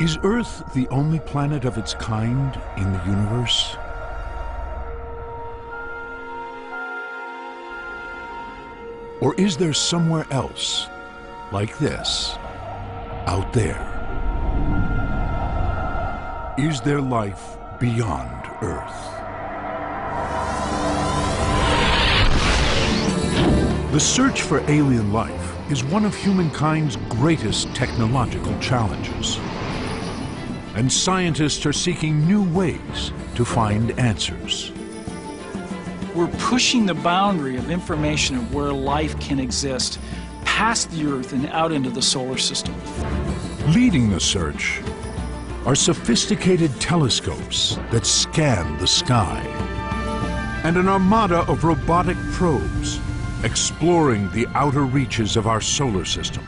Is Earth the only planet of its kind in the universe? Or is there somewhere else, like this, out there? Is there life beyond Earth? The search for alien life is one of humankind's greatest technological challenges. And scientists are seeking new ways to find answers. We're pushing the boundary of information of where life can exist past the Earth and out into the solar system. Leading the search are sophisticated telescopes that scan the sky and an armada of robotic probes exploring the outer reaches of our solar system.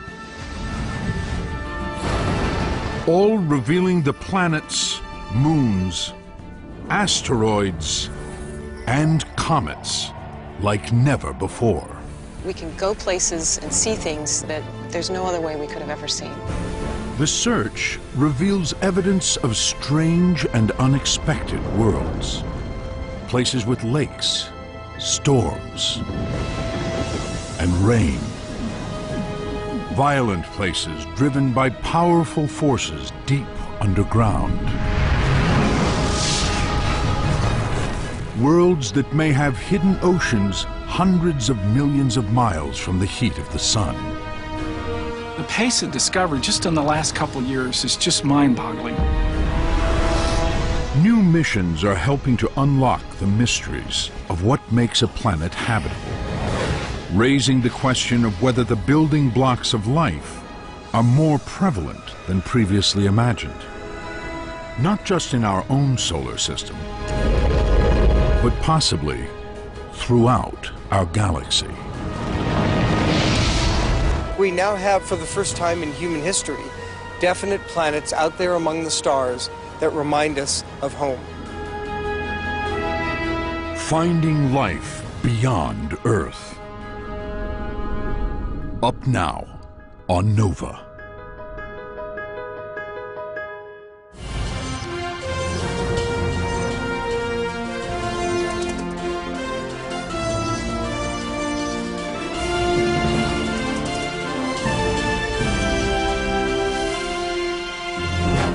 All revealing the planets, moons, asteroids, and comets like never before. We can go places and see things that there's no other way we could have ever seen. The search reveals evidence of strange and unexpected worlds. Places with lakes, storms, and rain. Violent places driven by powerful forces deep underground. Worlds that may have hidden oceans hundreds of millions of miles from the heat of the sun. The pace of discovery just in the last couple years is just mind-boggling. New missions are helping to unlock the mysteries of what makes a planet habitable, raising the question of whether the building blocks of life are more prevalent than previously imagined. Not just in our own solar system, but possibly throughout our galaxy. We now have, for the first time in human history, definite planets out there among the stars that remind us of home. Finding life beyond Earth. Up now on Nova.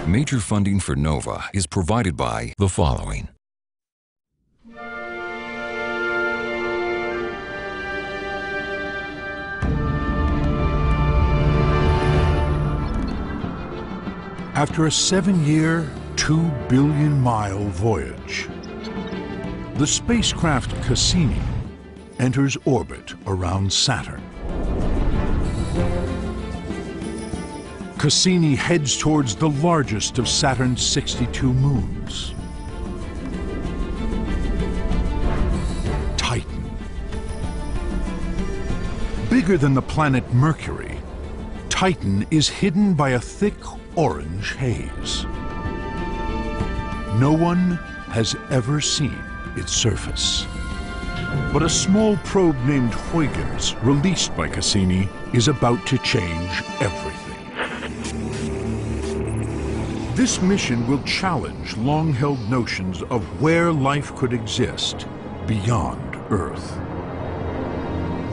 Major funding for NOVA is provided by the following. After a seven-year, two billion mile voyage, the spacecraft Cassini enters orbit around Saturn. Cassini heads towards the largest of Saturn's 62 moons. Titan. Bigger than the planet Mercury, Titan is hidden by a thick orange haze. No one has ever seen its surface. But a small probe named Huygens, released by Cassini, is about to change everything. This mission will challenge long-held notions of where life could exist beyond Earth.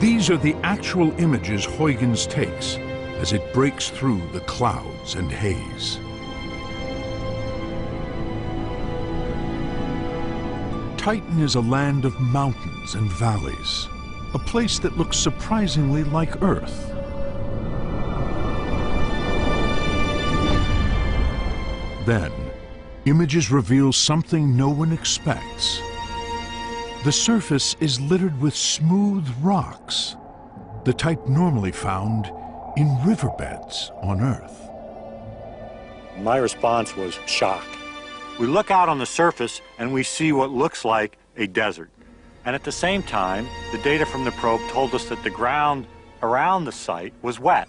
These are the actual images Huygens takes as it breaks through the clouds and haze. Titan is a land of mountains and valleys, a place that looks surprisingly like Earth. Then, images reveal something no one expects. The surface is littered with smooth rocks, the type normally found in riverbeds on Earth. My response was shock. We look out on the surface and we see what looks like a desert. And at the same time, the data from the probe told us that the ground around the site was wet.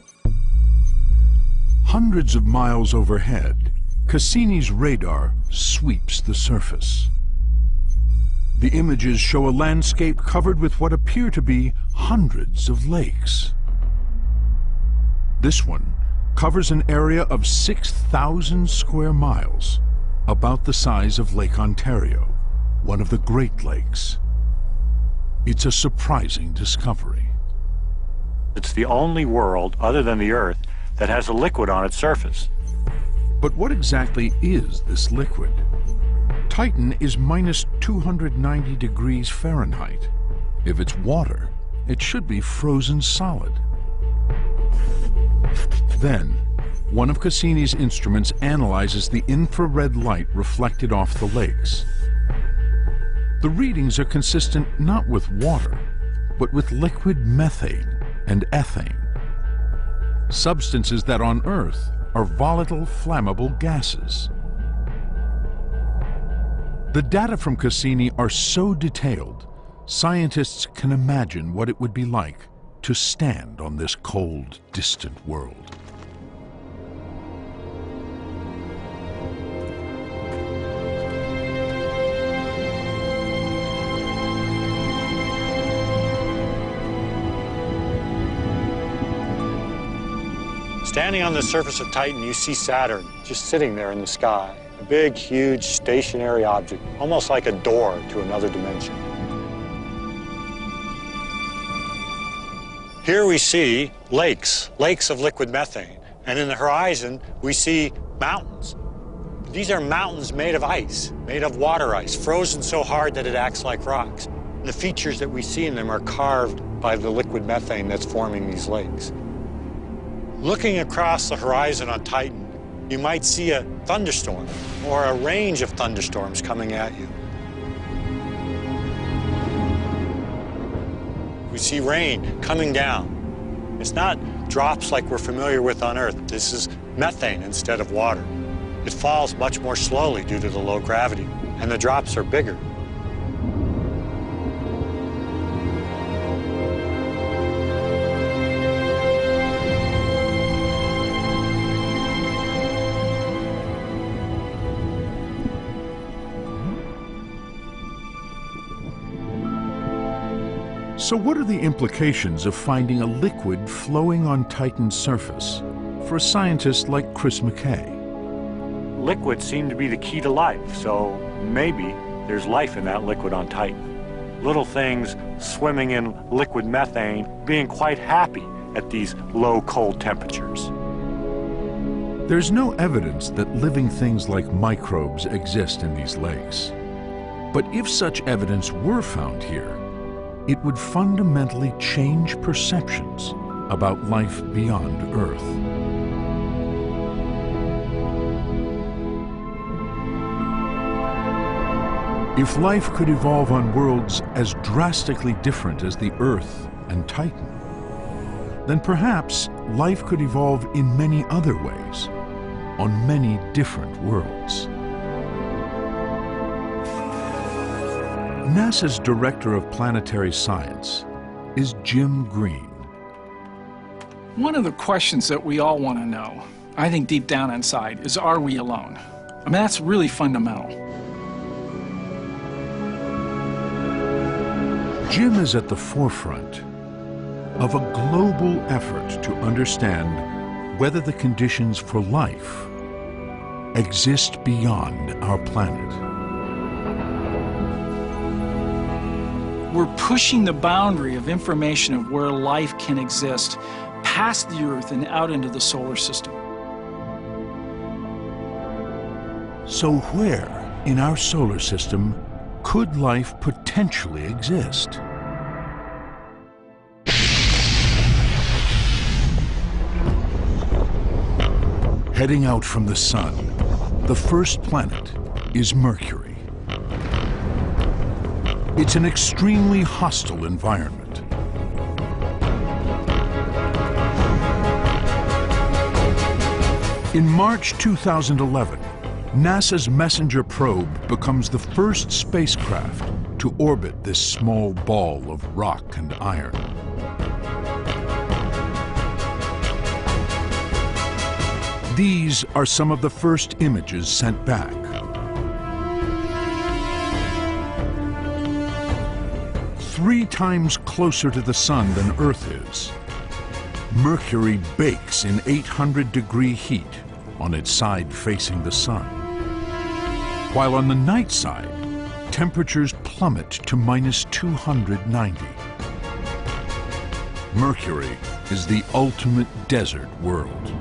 Hundreds of miles overhead, Cassini's radar sweeps the surface. The images show a landscape covered with what appear to be hundreds of lakes. This one covers an area of 6,000 square miles, about the size of Lake Ontario, one of the Great Lakes. It's a surprising discovery. It's the only world, other than the Earth, that has a liquid on its surface. But what exactly is this liquid? Titan is minus 290 degrees Fahrenheit. If it's water, it should be frozen solid. Then, one of Cassini's instruments analyzes the infrared light reflected off the lakes. The readings are consistent not with water, but with liquid methane and ethane, substances that on Earth are volatile flammable gases. The data from Cassini are so detailed, scientists can imagine what it would be like to stand on this cold, distant world. Standing on the surface of Titan, you see Saturn just sitting there in the sky. A big, huge, stationary object, almost like a door to another dimension. Here we see lakes, lakes of liquid methane. And in the horizon, we see mountains. These are mountains made of ice, made of water ice, frozen so hard that it acts like rocks. The features that we see in them are carved by the liquid methane that's forming these lakes. Looking across the horizon on Titan, you might see a thunderstorm or a range of thunderstorms coming at you. We see rain coming down. It's not drops like we're familiar with on Earth. This is methane instead of water. It falls much more slowly due to the low gravity, and the drops are bigger. So what are the implications of finding a liquid flowing on Titan's surface for a scientist like Chris McKay? Liquids seem to be the key to life, so maybe there's life in that liquid on Titan. Little things swimming in liquid methane being quite happy at these low cold temperatures. There's no evidence that living things like microbes exist in these lakes. But if such evidence were found here, it would fundamentally change perceptions about life beyond Earth. If life could evolve on worlds as drastically different as the Earth and Titan, then perhaps life could evolve in many other ways, on many different worlds. NASA's Director of Planetary Science is Jim Green. One of the questions that we all want to know, I think deep down inside, is are we alone? I mean, that's really fundamental. Jim is at the forefront of a global effort to understand whether the conditions for life exist beyond our planet. We're pushing the boundary of information of where life can exist past the Earth and out into the solar system. So where in our solar system could life potentially exist? Heading out from the Sun, the first planet is Mercury. It's an extremely hostile environment. In March 2011, NASA's Messenger probe becomes the first spacecraft to orbit this small ball of rock and iron. These are some of the first images sent back. Three times closer to the Sun than Earth is, Mercury bakes in 800 degree heat on its side facing the sun. While on the night side, temperatures plummet to minus 290. Mercury is the ultimate desert world.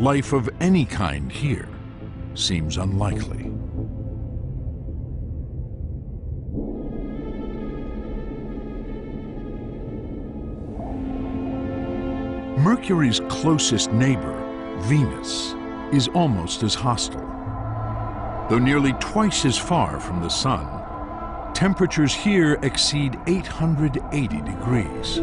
Life of any kind here seems unlikely. Mercury's closest neighbor, Venus, is almost as hostile. Though nearly twice as far from the Sun, temperatures here exceed 880 degrees.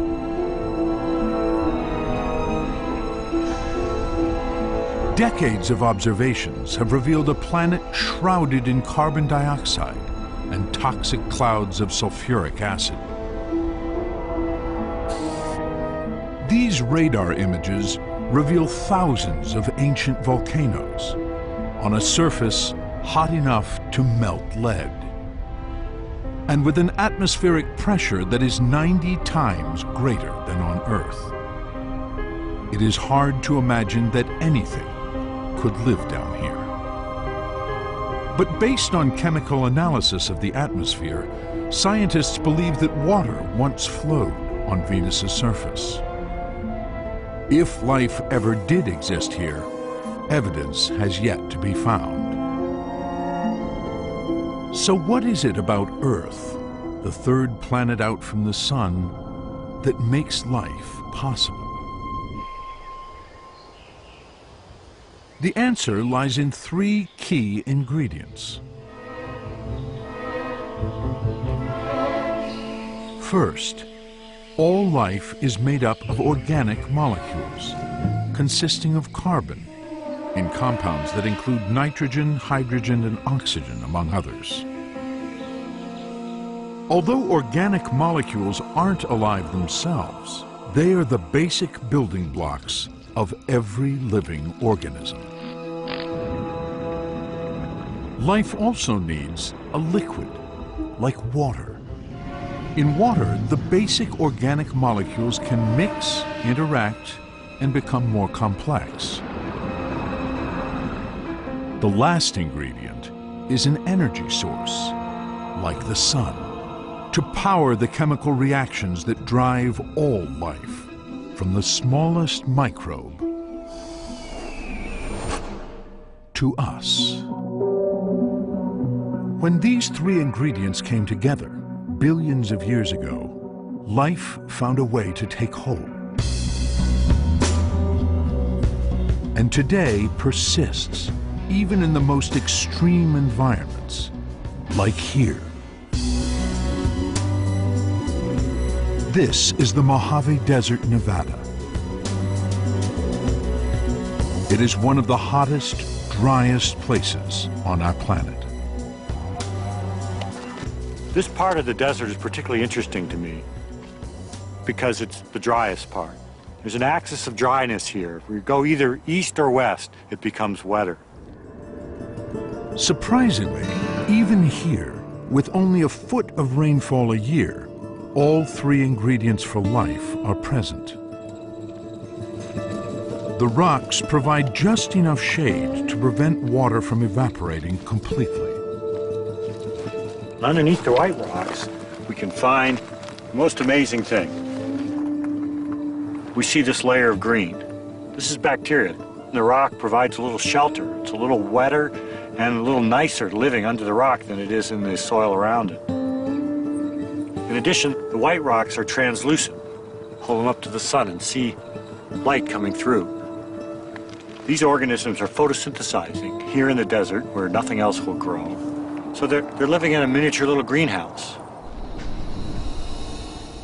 Decades of observations have revealed a planet shrouded in carbon dioxide and toxic clouds of sulfuric acid. These radar images reveal thousands of ancient volcanoes on a surface hot enough to melt lead. And with an atmospheric pressure that is 90 times greater than on Earth. It is hard to imagine that anything could live down here. But based on chemical analysis of the atmosphere, scientists believe that water once flowed on Venus's surface. If life ever did exist here, evidence has yet to be found. So what is it about Earth, the third planet out from the Sun, that makes life possible? The answer lies in three key ingredients. First, all life is made up of organic molecules, consisting of carbon, in compounds that include nitrogen, hydrogen, and oxygen, among others. Although organic molecules aren't alive themselves, they are the basic building blocks of every living organism. Life also needs a liquid, like water. In water, the basic organic molecules can mix, interact, and become more complex. The last ingredient is an energy source, like the sun, to power the chemical reactions that drive all life, from the smallest microbe to us. When these three ingredients came together, billions of years ago, life found a way to take hold. And today persists, even in the most extreme environments, like here. This is the Mojave Desert, Nevada. It is one of the hottest, driest places on our planet. This part of the desert is particularly interesting to me because it's the driest part. There's an axis of dryness here. If we go either east or west, it becomes wetter. Surprisingly, even here, with only a foot of rainfall a year, all three ingredients for life are present. The rocks provide just enough shade to prevent water from evaporating completely. Underneath the white rocks, we can find the most amazing thing. We see this layer of green. This is bacteria. The rock provides a little shelter. It's a little wetter and a little nicer living under the rock than it is in the soil around it. In addition, the white rocks are translucent. Hold them up to the sun and see light coming through. These organisms are photosynthesizing here in the desert where nothing else will grow. So they're, they're living in a miniature little greenhouse.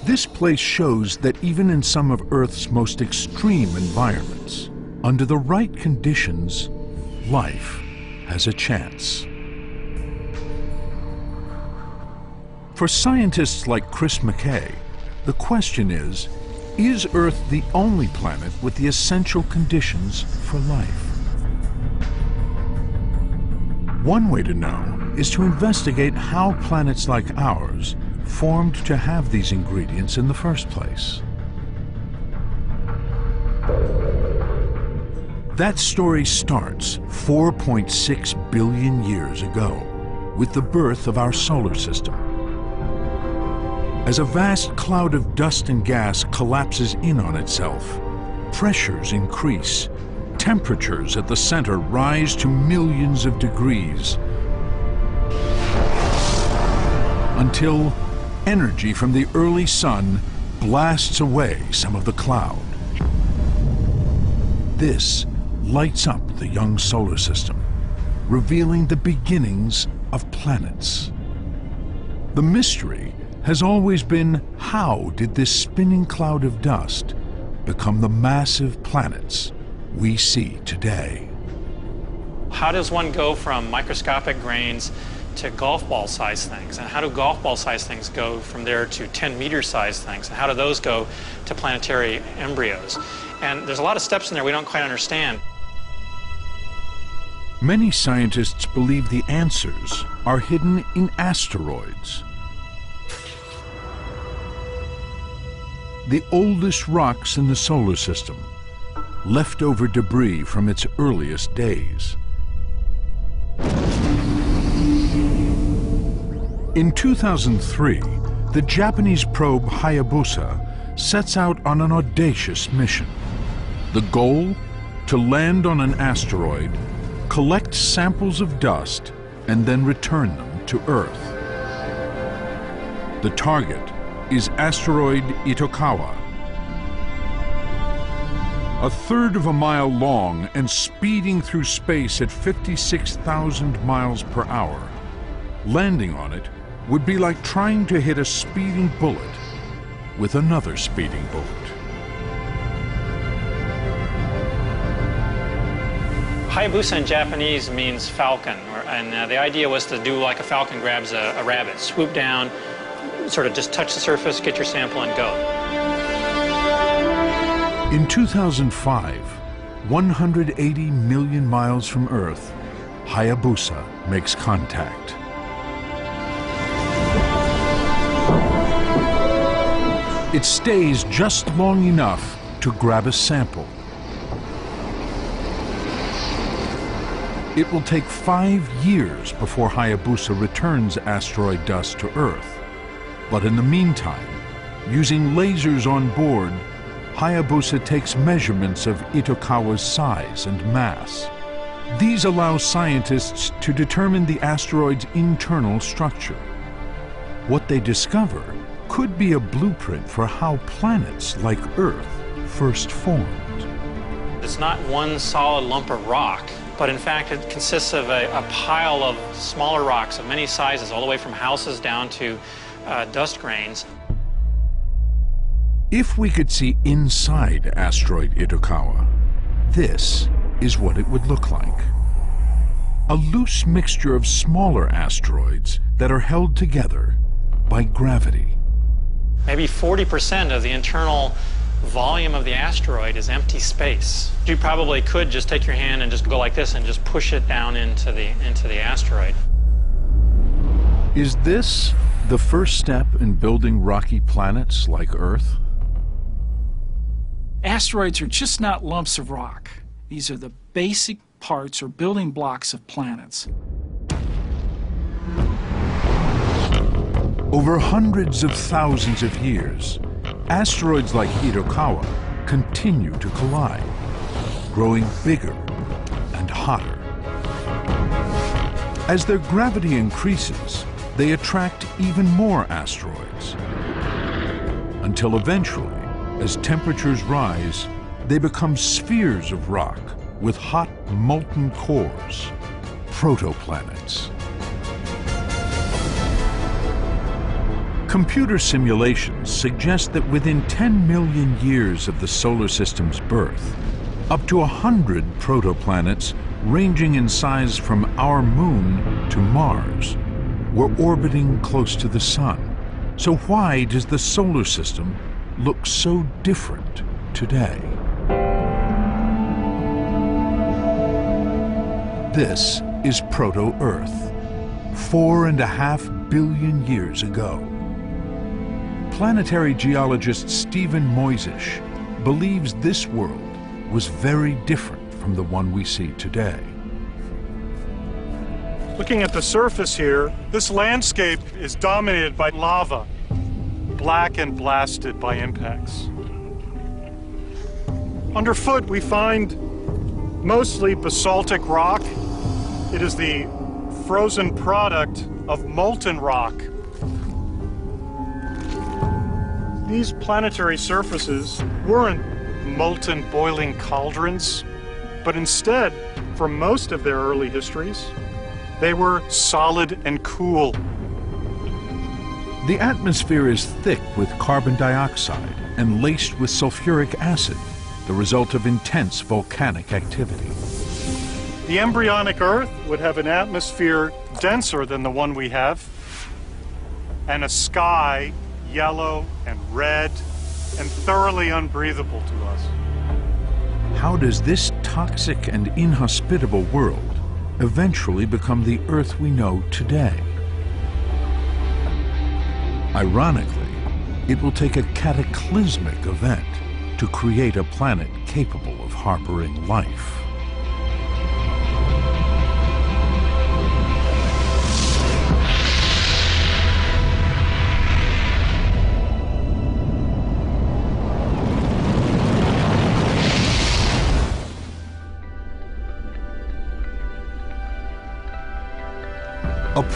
This place shows that even in some of Earth's most extreme environments, under the right conditions, life has a chance. For scientists like Chris McKay, the question is, is Earth the only planet with the essential conditions for life? One way to know is to investigate how planets like ours formed to have these ingredients in the first place. That story starts 4.6 billion years ago with the birth of our solar system. As a vast cloud of dust and gas collapses in on itself, pressures increase, temperatures at the center rise to millions of degrees, until energy from the early sun blasts away some of the cloud. This lights up the young solar system, revealing the beginnings of planets. The mystery has always been how did this spinning cloud of dust become the massive planets we see today? How does one go from microscopic grains to golf ball size things? And how do golf ball size things go from there to 10 meter size things? And how do those go to planetary embryos? And there's a lot of steps in there we don't quite understand. Many scientists believe the answers are hidden in asteroids. The oldest rocks in the solar system, leftover debris from its earliest days. In 2003, the Japanese probe Hayabusa sets out on an audacious mission. The goal? To land on an asteroid, collect samples of dust, and then return them to Earth. The target is asteroid Itokawa. A third of a mile long and speeding through space at 56,000 miles per hour. Landing on it would be like trying to hit a speeding bullet with another speeding bullet. Hayabusa in Japanese means falcon, and uh, the idea was to do like a falcon grabs a, a rabbit, swoop down, sort of just touch the surface, get your sample, and go. In 2005, 180 million miles from Earth, Hayabusa makes contact. It stays just long enough to grab a sample. It will take five years before Hayabusa returns asteroid dust to Earth. But in the meantime, using lasers on board, Hayabusa takes measurements of Itokawa's size and mass. These allow scientists to determine the asteroid's internal structure. What they discover could be a blueprint for how planets like Earth first formed. It's not one solid lump of rock, but in fact it consists of a, a pile of smaller rocks of many sizes, all the way from houses down to uh, dust grains. If we could see inside asteroid Itokawa, this is what it would look like. A loose mixture of smaller asteroids that are held together by gravity. Maybe 40% of the internal volume of the asteroid is empty space. You probably could just take your hand and just go like this and just push it down into the, into the asteroid. Is this the first step in building rocky planets like Earth? Asteroids are just not lumps of rock. These are the basic parts or building blocks of planets. Over hundreds of thousands of years, asteroids like Itokawa continue to collide, growing bigger and hotter. As their gravity increases, they attract even more asteroids. Until eventually, as temperatures rise, they become spheres of rock with hot molten cores, protoplanets. Computer simulations suggest that within 10 million years of the solar system's birth, up to 100 protoplanets ranging in size from our moon to Mars were orbiting close to the sun. So why does the solar system look so different today? This is Proto-Earth, four and a half billion years ago planetary geologist Stephen Mojzsis believes this world was very different from the one we see today. Looking at the surface here, this landscape is dominated by lava, black and blasted by impacts. Underfoot, we find mostly basaltic rock. It is the frozen product of molten rock. These planetary surfaces weren't molten boiling cauldrons, but instead, for most of their early histories, they were solid and cool. The atmosphere is thick with carbon dioxide and laced with sulfuric acid, the result of intense volcanic activity. The embryonic Earth would have an atmosphere denser than the one we have, and a sky yellow and red and thoroughly unbreathable to us. How does this toxic and inhospitable world eventually become the Earth we know today? Ironically, it will take a cataclysmic event to create a planet capable of harboring life.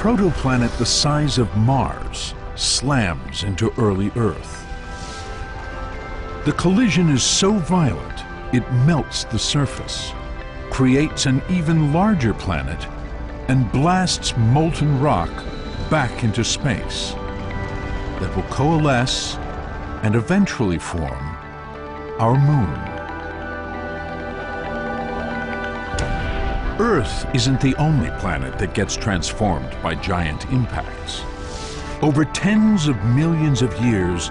Protoplanet the size of Mars slams into early Earth. The collision is so violent, it melts the surface, creates an even larger planet, and blasts molten rock back into space that will coalesce and eventually form our moon. Earth isn't the only planet that gets transformed by giant impacts. Over tens of millions of years,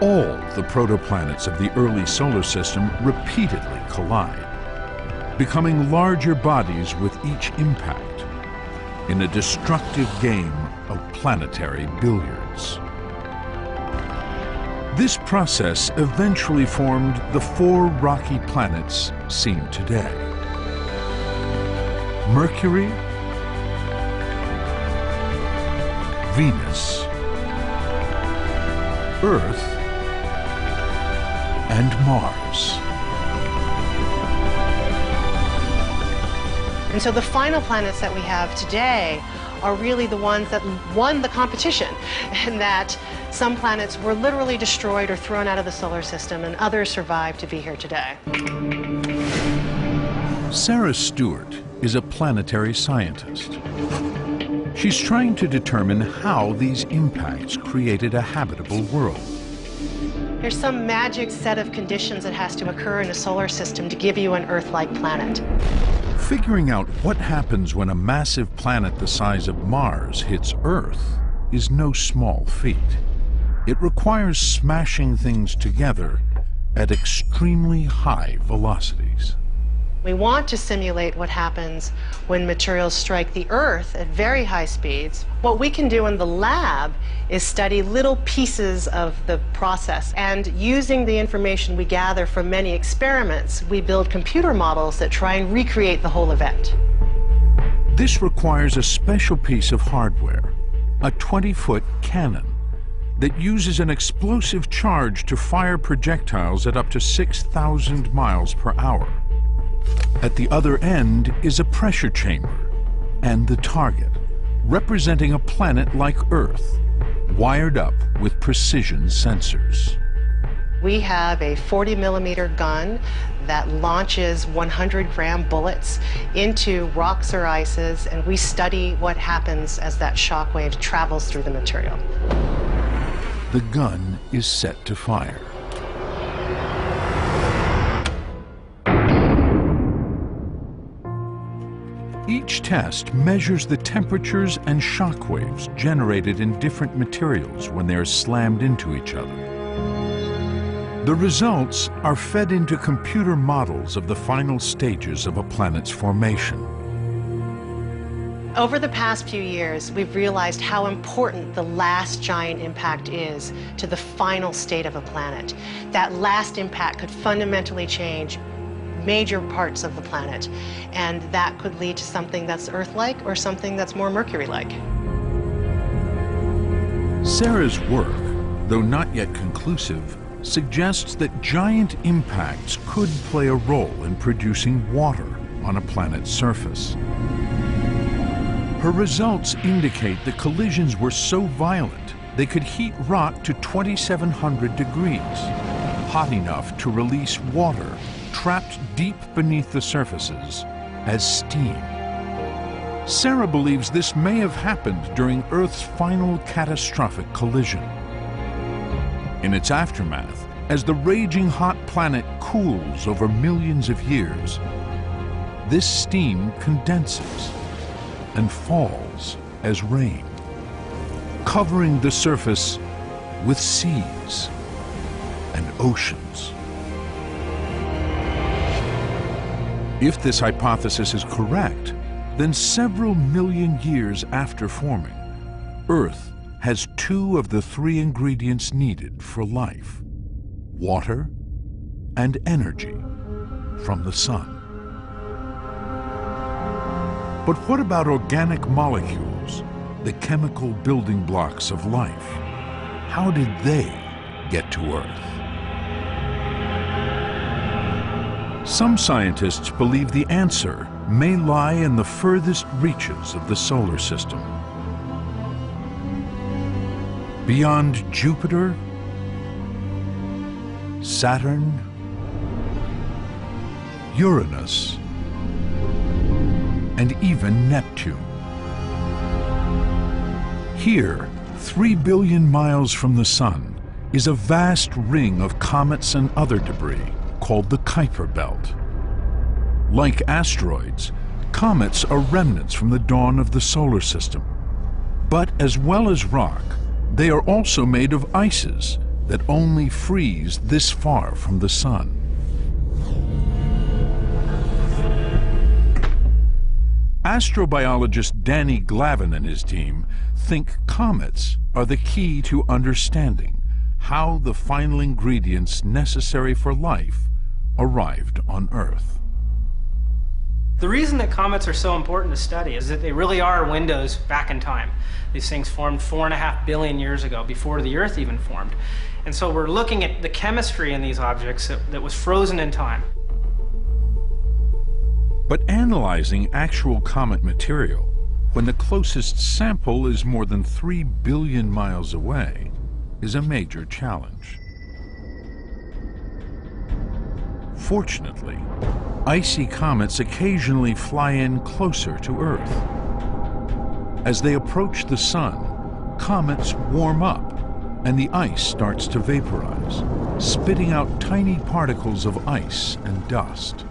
all the protoplanets of the early solar system repeatedly collide, becoming larger bodies with each impact in a destructive game of planetary billiards. This process eventually formed the four rocky planets seen today. Mercury, Venus, Earth, and Mars. And so the final planets that we have today are really the ones that won the competition, and that some planets were literally destroyed or thrown out of the solar system, and others survived to be here today. Sarah Stewart is a planetary scientist. She's trying to determine how these impacts created a habitable world. There's some magic set of conditions that has to occur in a solar system to give you an Earth-like planet. Figuring out what happens when a massive planet the size of Mars hits Earth is no small feat. It requires smashing things together at extremely high velocities. We want to simulate what happens when materials strike the Earth at very high speeds. What we can do in the lab is study little pieces of the process. And using the information we gather from many experiments, we build computer models that try and recreate the whole event. This requires a special piece of hardware, a 20-foot cannon that uses an explosive charge to fire projectiles at up to 6,000 miles per hour. At the other end is a pressure chamber and the target, representing a planet like Earth, wired up with precision sensors. We have a 40 millimeter gun that launches 100 gram bullets into rocks or ices, and we study what happens as that shock wave travels through the material. The gun is set to fire. Each test measures the temperatures and shock waves generated in different materials when they are slammed into each other. The results are fed into computer models of the final stages of a planet's formation. Over the past few years, we've realized how important the last giant impact is to the final state of a planet. That last impact could fundamentally change major parts of the planet. And that could lead to something that's Earth-like or something that's more Mercury-like. Sarah's work, though not yet conclusive, suggests that giant impacts could play a role in producing water on a planet's surface. Her results indicate the collisions were so violent they could heat rock to 2700 degrees, hot enough to release water trapped deep beneath the surfaces as steam. Sarah believes this may have happened during Earth's final catastrophic collision. In its aftermath, as the raging hot planet cools over millions of years, this steam condenses and falls as rain, covering the surface with seas and oceans. If this hypothesis is correct, then several million years after forming, Earth has two of the three ingredients needed for life, water and energy from the sun. But what about organic molecules, the chemical building blocks of life? How did they get to Earth? Some scientists believe the answer may lie in the furthest reaches of the solar system. Beyond Jupiter, Saturn, Uranus, and even Neptune. Here, three billion miles from the Sun, is a vast ring of comets and other debris called the Kuiper Belt. Like asteroids, comets are remnants from the dawn of the solar system. But as well as rock, they are also made of ices that only freeze this far from the sun. Astrobiologist Danny Glavin and his team think comets are the key to understanding how the final ingredients necessary for life arrived on Earth. The reason that comets are so important to study is that they really are windows back in time. These things formed four and a half billion years ago, before the Earth even formed. And so we're looking at the chemistry in these objects that, that was frozen in time. But analyzing actual comet material when the closest sample is more than 3 billion miles away is a major challenge. Fortunately, icy comets occasionally fly in closer to Earth. As they approach the Sun, comets warm up and the ice starts to vaporize, spitting out tiny particles of ice and dust.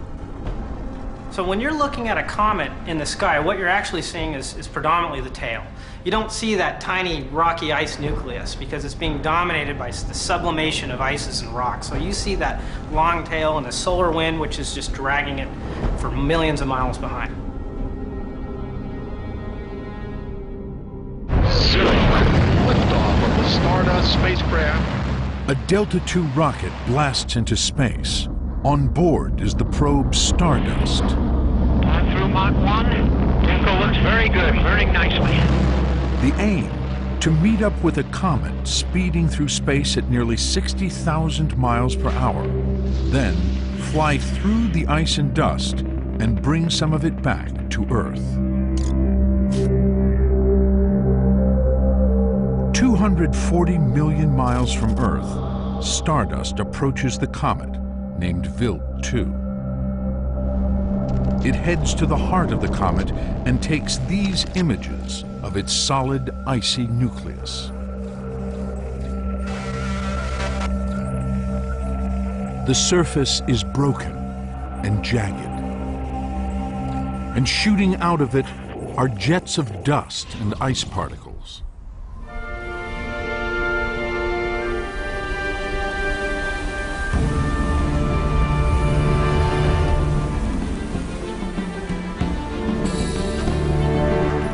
So when you're looking at a comet in the sky, what you're actually seeing is, is predominantly the tail. You don't see that tiny rocky ice nucleus because it's being dominated by the sublimation of ices and rocks. So you see that long tail and the solar wind, which is just dragging it for millions of miles behind. Zero. Liftoff of the Stardust spacecraft. A Delta II rocket blasts into space. On board is the probe Stardust. On through Mach 1. Tempo looks very good, burning nicely. The aim, to meet up with a comet speeding through space at nearly 60,000 miles per hour, then fly through the ice and dust and bring some of it back to Earth. 240 million miles from Earth, Stardust approaches the comet named Wild 2. It heads to the heart of the comet and takes these images of its solid, icy nucleus. The surface is broken and jagged. And shooting out of it are jets of dust and ice particles.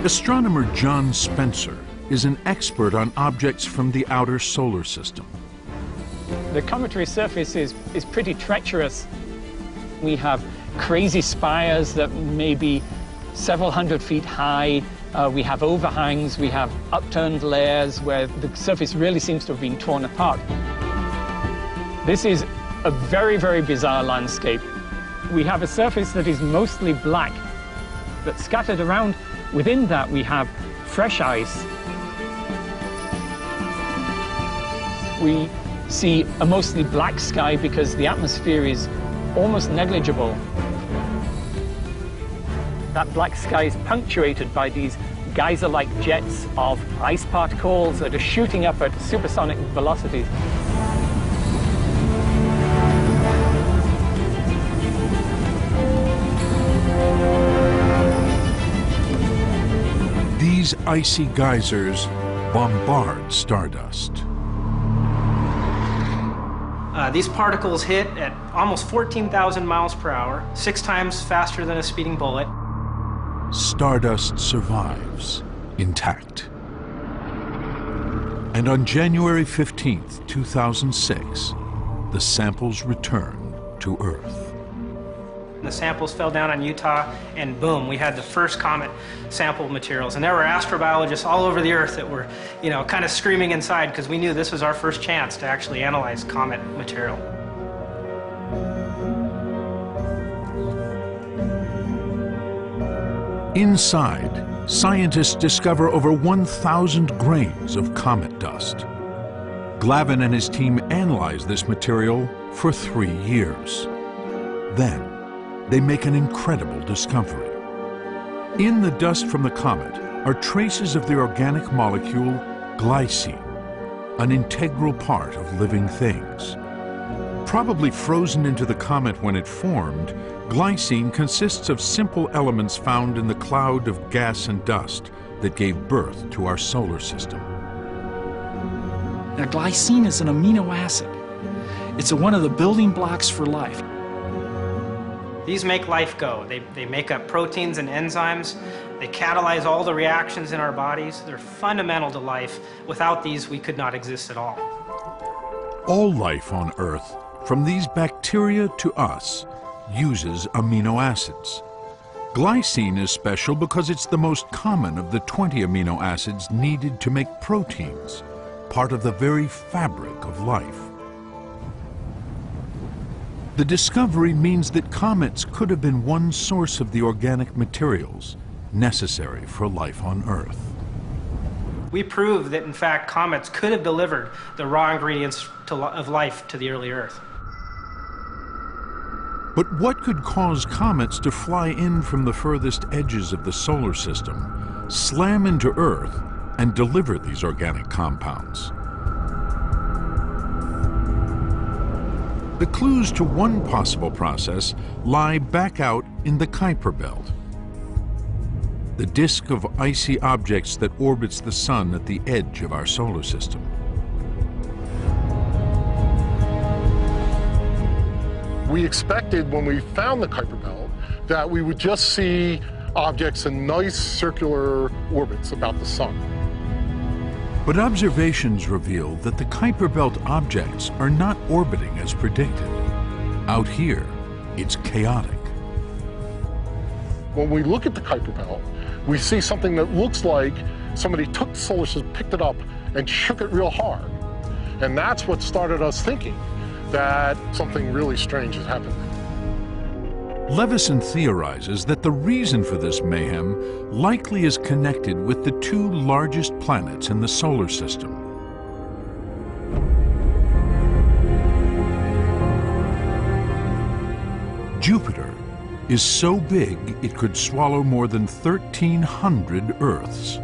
Astronomer John Spencer is an expert on objects from the outer solar system. The cometary surface is, is pretty treacherous We have crazy spires that may be several hundred feet high. Uh, we have overhangs, we have upturned layers where the surface really seems to have been torn apart. This is a very, very bizarre landscape. We have a surface that is mostly black, but scattered around within that we have fresh ice. We see a mostly black sky because the atmosphere is almost negligible. That black sky is punctuated by these geyser-like jets of ice particles that are shooting up at supersonic velocities. These icy geysers bombard stardust. Uh, these particles hit at almost 14,000 miles per hour, six times faster than a speeding bullet. Stardust survives intact. And on January 15th, 2006, the samples return to Earth. The samples fell down on Utah, and boom, we had the first comet sample materials. And there were astrobiologists all over the Earth that were, you know, kind of screaming inside because we knew this was our first chance to actually analyze comet material. Inside, scientists discover over 1,000 grains of comet dust. Glavin and his team analyze this material for three years. Then, they make an incredible discovery. In the dust from the comet are traces of the organic molecule glycine, an integral part of living things. Probably frozen into the comet when it formed, glycine consists of simple elements found in the cloud of gas and dust that gave birth to our solar system. Now, glycine is an amino acid. It's a, one of the building blocks for life. These make life go. They, they make up proteins and enzymes. They catalyze all the reactions in our bodies. They're fundamental to life. Without these, we could not exist at all. All life on Earth, from these bacteria to us, uses amino acids. Glycine is special because it's the most common of the 20 amino acids needed to make proteins, part of the very fabric of life. The discovery means that comets could have been one source of the organic materials necessary for life on Earth. We proved that, in fact, comets could have delivered the raw ingredients to, of life to the early Earth. But what could cause comets to fly in from the furthest edges of the solar system, slam into Earth, and deliver these organic compounds? The clues to one possible process lie back out in the Kuiper Belt, the disk of icy objects that orbits the Sun at the edge of our solar system. We expected when we found the Kuiper Belt that we would just see objects in nice circular orbits about the Sun. But observations reveal that the Kuiper Belt objects are not orbiting as predicted. Out here, it's chaotic. When we look at the Kuiper Belt, we see something that looks like somebody took the solar system, picked it up, and shook it real hard. And that's what started us thinking that something really strange has happened. Levison theorizes that the reason for this mayhem likely is connected with the two largest planets in the solar system. Jupiter is so big it could swallow more than 1,300 Earths.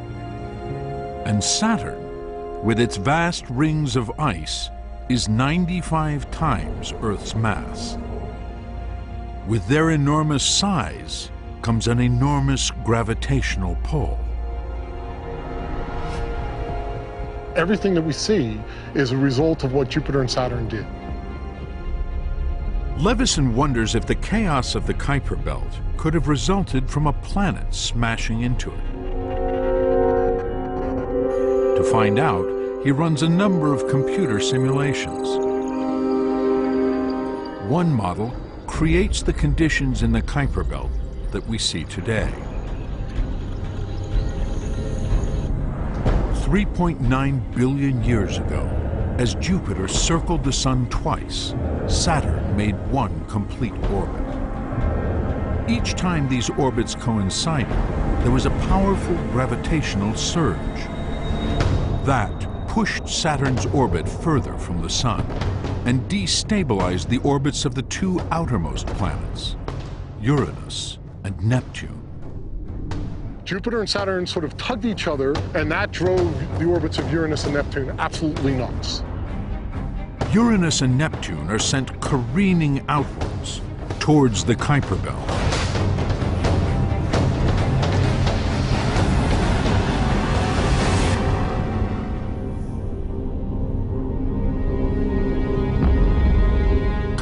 And Saturn, with its vast rings of ice, is 95 times Earth's mass. With their enormous size comes an enormous gravitational pull. Everything that we see is a result of what Jupiter and Saturn did. Levison wonders if the chaos of the Kuiper Belt could have resulted from a planet smashing into it. To find out, he runs a number of computer simulations. One model creates the conditions in the Kuiper Belt that we see today. 3.9 billion years ago, as Jupiter circled the Sun twice, Saturn made one complete orbit. Each time these orbits coincided, there was a powerful gravitational surge. That pushed Saturn's orbit further from the Sun and destabilized the orbits of the two outermost planets, Uranus and Neptune. Jupiter and Saturn sort of tugged each other, and that drove the orbits of Uranus and Neptune absolutely nuts. Uranus and Neptune are sent careening outwards towards the Kuiper Belt.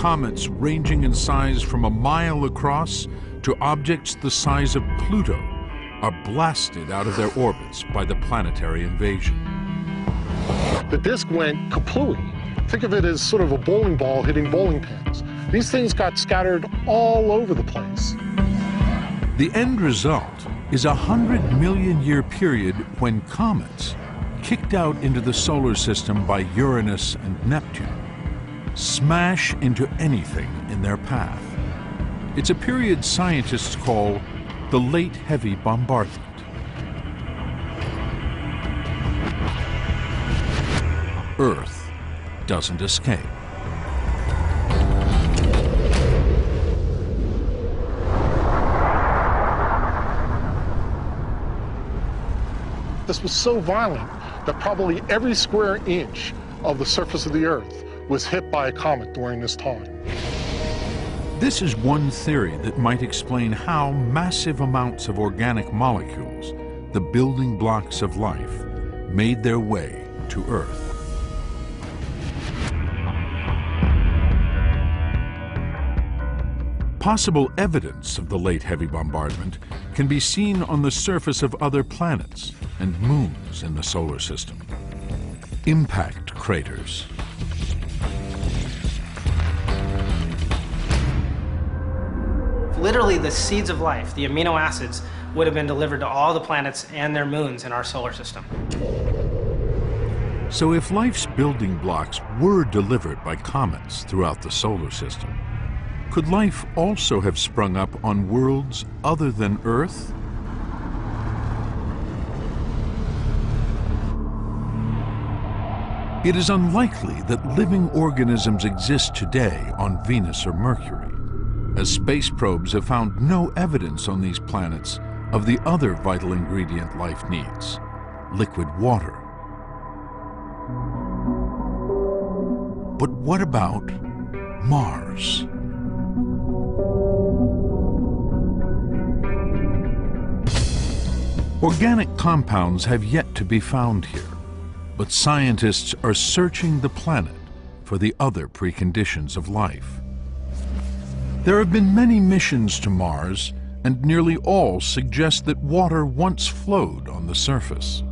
Comets ranging in size from a mile across to objects the size of Pluto are blasted out of their orbits by the planetary invasion. The disk went kaplooey. Think of it as sort of a bowling ball hitting bowling pins. These things got scattered all over the place. The end result is a hundred million year period when comets, kicked out into the solar system by Uranus and Neptune, smash into anything in their path. It's a period scientists call the Late Heavy Bombardment. Earth doesn't escape. This was so violent that probably every square inch of the surface of the Earth was hit by a comet during this time. This is one theory that might explain how massive amounts of organic molecules, the building blocks of life, made their way to Earth. Possible evidence of the late heavy bombardment can be seen on the surface of other planets and moons in the solar system. Impact craters. Literally, the seeds of life, the amino acids, would have been delivered to all the planets and their moons in our solar system. So if life's building blocks were delivered by comets throughout the solar system, could life also have sprung up on worlds other than Earth? It is unlikely that living organisms exist today on Venus or Mercury, as space probes have found no evidence on these planets of the other vital ingredient life needs, liquid water. But what about Mars? Organic compounds have yet to be found here, but scientists are searching the planet for the other preconditions of life. There have been many missions to Mars, and nearly all suggest that water once flowed on the surface.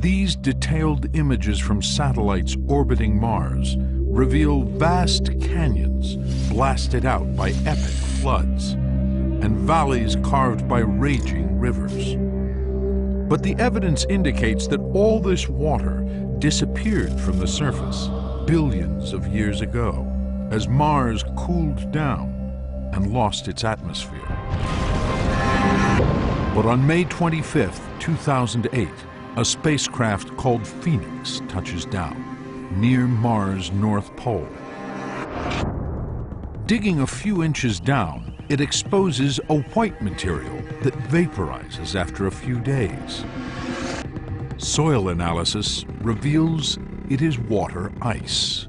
These detailed images from satellites orbiting Mars reveal vast canyons blasted out by epic floods and valleys carved by raging rivers. But the evidence indicates that all this water disappeared from the surface billions of years ago as Mars cooled down and lost its atmosphere. But on May 25, 2008, a spacecraft called Phoenix touches down near Mars' North Pole. Digging a few inches down, it exposes a white material that vaporizes after a few days. Soil analysis reveals it is water ice.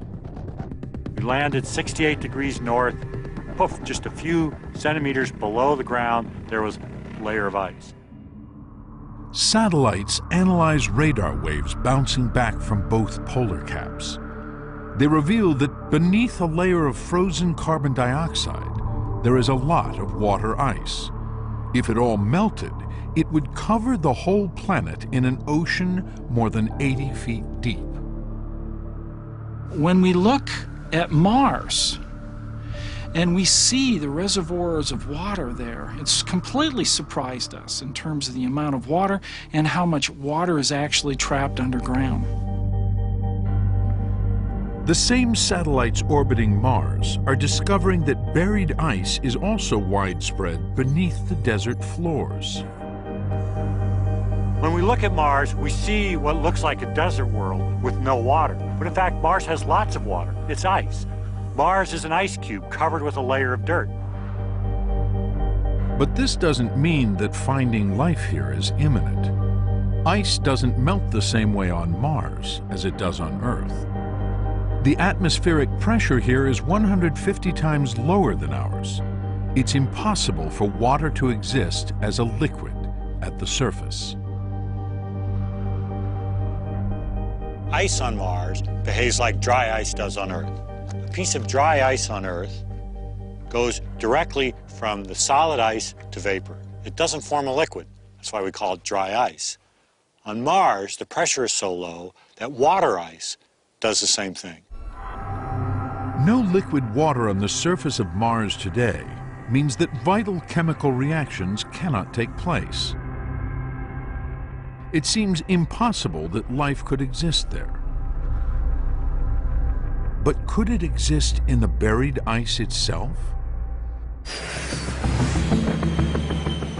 We landed 68 degrees north. Poof, just a few centimeters below the ground, there was a layer of ice. Satellites analyze radar waves bouncing back from both polar caps. They reveal that beneath a layer of frozen carbon dioxide, there is a lot of water ice. If it all melted, it would cover the whole planet in an ocean more than 80 feet deep. When we look at Mars, And we see the reservoirs of water there. It's completely surprised us in terms of the amount of water and how much water is actually trapped underground. The same satellites orbiting Mars are discovering that buried ice is also widespread beneath the desert floors. When we look at Mars, we see what looks like a desert world with no water. But in fact, Mars has lots of water. It's ice. Mars is an ice cube covered with a layer of dirt. But this doesn't mean that finding life here is imminent. Ice doesn't melt the same way on Mars as it does on Earth. The atmospheric pressure here is 150 times lower than ours. It's impossible for water to exist as a liquid at the surface. Ice on Mars behaves like dry ice does on Earth A piece of dry ice on Earth goes directly from the solid ice to vapor. It doesn't form a liquid. That's why we call it dry ice. On Mars, the pressure is so low that water ice does the same thing. No liquid water on the surface of Mars today means that vital chemical reactions cannot take place. It seems impossible that life could exist there. But could it exist in the buried ice itself?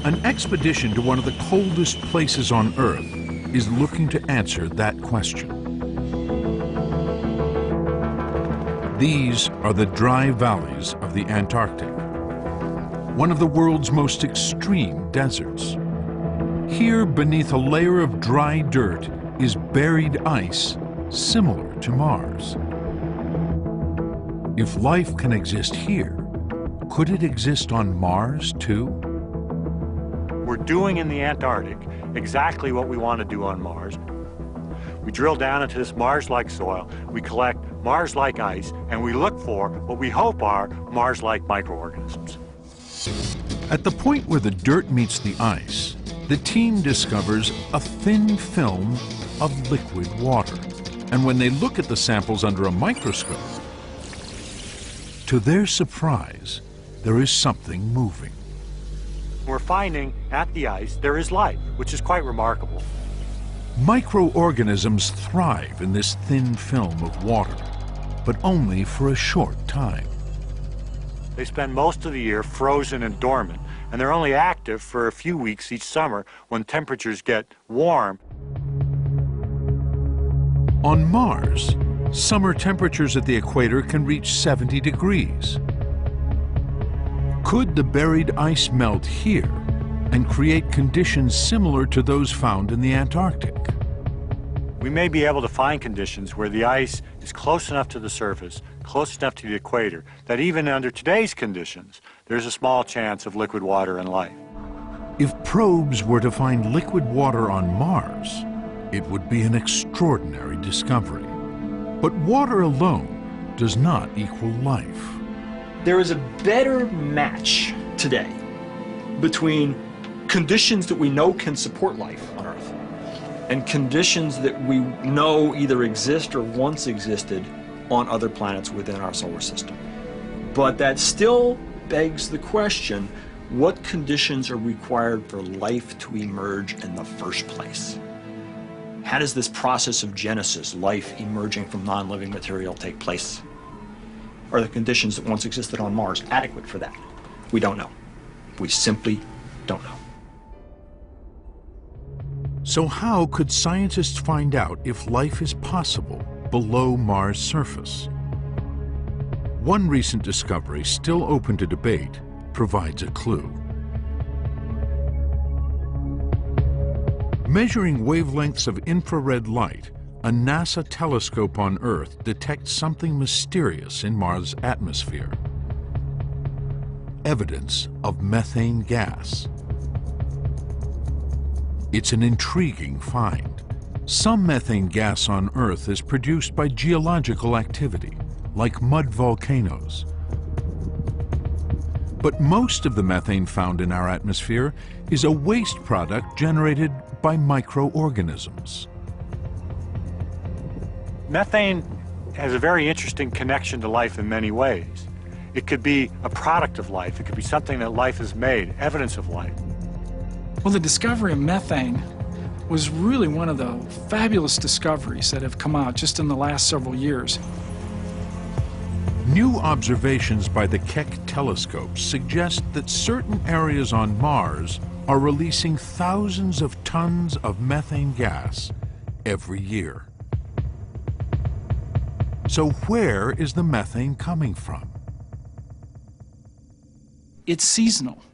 An expedition to one of the coldest places on Earth is looking to answer that question. These are the dry valleys of the Antarctic, one of the world's most extreme deserts. Here, beneath a layer of dry dirt, is buried ice similar to Mars. If life can exist here, could it exist on Mars too? We're doing in the Antarctic exactly what we want to do on Mars. We drill down into this Mars-like soil, we collect Mars-like ice, and we look for what we hope are Mars-like microorganisms. At the point where the dirt meets the ice, the team discovers a thin film of liquid water. And when they look at the samples under a microscope, to their surprise, there is something moving. We're finding at the ice there is life, which is quite remarkable. Microorganisms thrive in this thin film of water, but only for a short time. They spend most of the year frozen and dormant, and they're only active for a few weeks each summer when temperatures get warm. On Mars, summer temperatures at the equator can reach 70 degrees. Could the buried ice melt here and create conditions similar to those found in the Antarctic? We may be able to find conditions where the ice is close enough to the surface, close enough to the equator, that even under today's conditions, there's a small chance of liquid water and life. If probes were to find liquid water on Mars, it would be an extraordinary discovery. But water alone does not equal life. There is a better match today between conditions that we know can support life on Earth and conditions that we know either exist or once existed on other planets within our solar system. But that still begs the question, what conditions are required for life to emerge in the first place? How does this process of genesis, life emerging from non-living material, take place? Are the conditions that once existed on Mars adequate for that? We don't know. We simply don't know. So how could scientists find out if life is possible below Mars' surface? One recent discovery, still open to debate, provides a clue. Measuring wavelengths of infrared light, a NASA telescope on Earth detects something mysterious in Mars' atmosphere. Evidence of methane gas. It's an intriguing find. Some methane gas on Earth is produced by geological activity, like mud volcanoes. But most of the methane found in our atmosphere is a waste product generated by microorganisms. Methane has a very interesting connection to life in many ways. It could be a product of life. It could be something that life has made, evidence of life. Well, the discovery of methane was really one of the fabulous discoveries that have come out just in the last several years. New observations by the Keck telescope suggest that certain areas on Mars are releasing thousands of tons of methane gas every year. So where is the methane coming from? It's seasonal.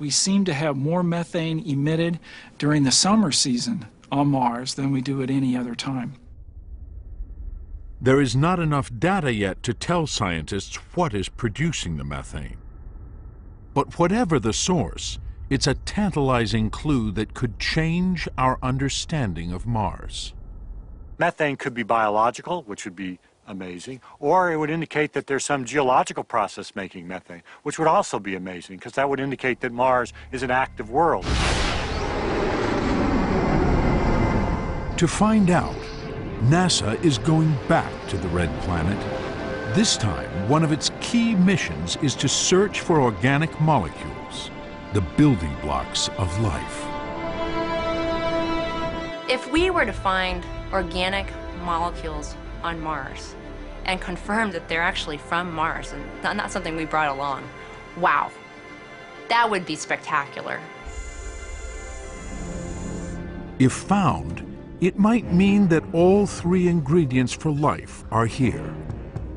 We seem to have more methane emitted during the summer season on Mars than we do at any other time. There is not enough data yet to tell scientists what is producing the methane. But whatever the source, it's a tantalizing clue that could change our understanding of Mars. Methane could be biological, which would be amazing, or it would indicate that there's some geological process making methane, which would also be amazing, because that would indicate that Mars is an active world. To find out, NASA is going back to the Red Planet. This time, one of its key missions is to search for organic molecules, the building blocks of life. If we were to find organic molecules on Mars and confirm that they're actually from Mars and not something we brought along, wow, that would be spectacular. If found, it might mean that all three ingredients for life are here,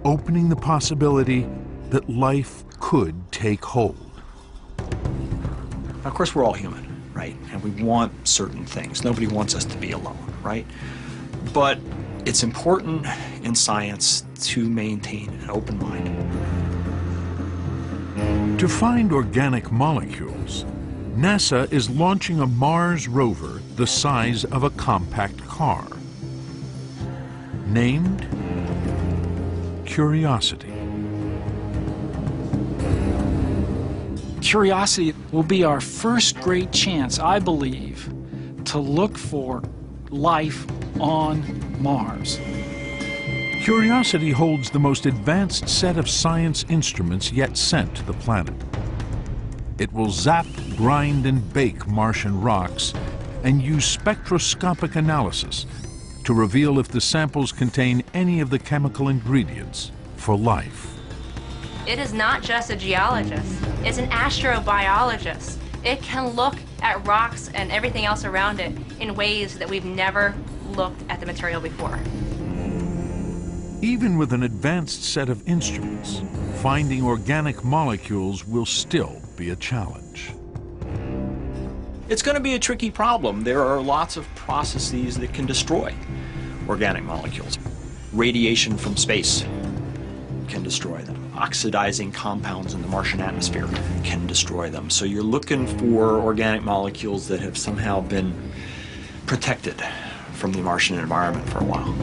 opening the possibility that life could take hold. Of course, we're all human, right? And we want certain things. Nobody wants us to be alone, right? But it's important in science to maintain an open mind. To find organic molecules, NASA is launching a Mars rover the size of a compact car. Named Curiosity. Curiosity will be our first great chance, I believe, to look for life on Mars. Curiosity holds the most advanced set of science instruments yet sent to the planet. It will zap, grind, and bake Martian rocks and use spectroscopic analysis to reveal if the samples contain any of the chemical ingredients for life. It is not just a geologist, it's an astrobiologist. It can look at rocks and everything else around it in ways that we've never looked at the material before. Even with an advanced set of instruments, finding organic molecules will still be a challenge. It's going to be a tricky problem. There are lots of processes that can destroy organic molecules. Radiation from space can destroy them. Oxidizing compounds in the Martian atmosphere can destroy them. So you're looking for organic molecules that have somehow been protected from the Martian environment for a while.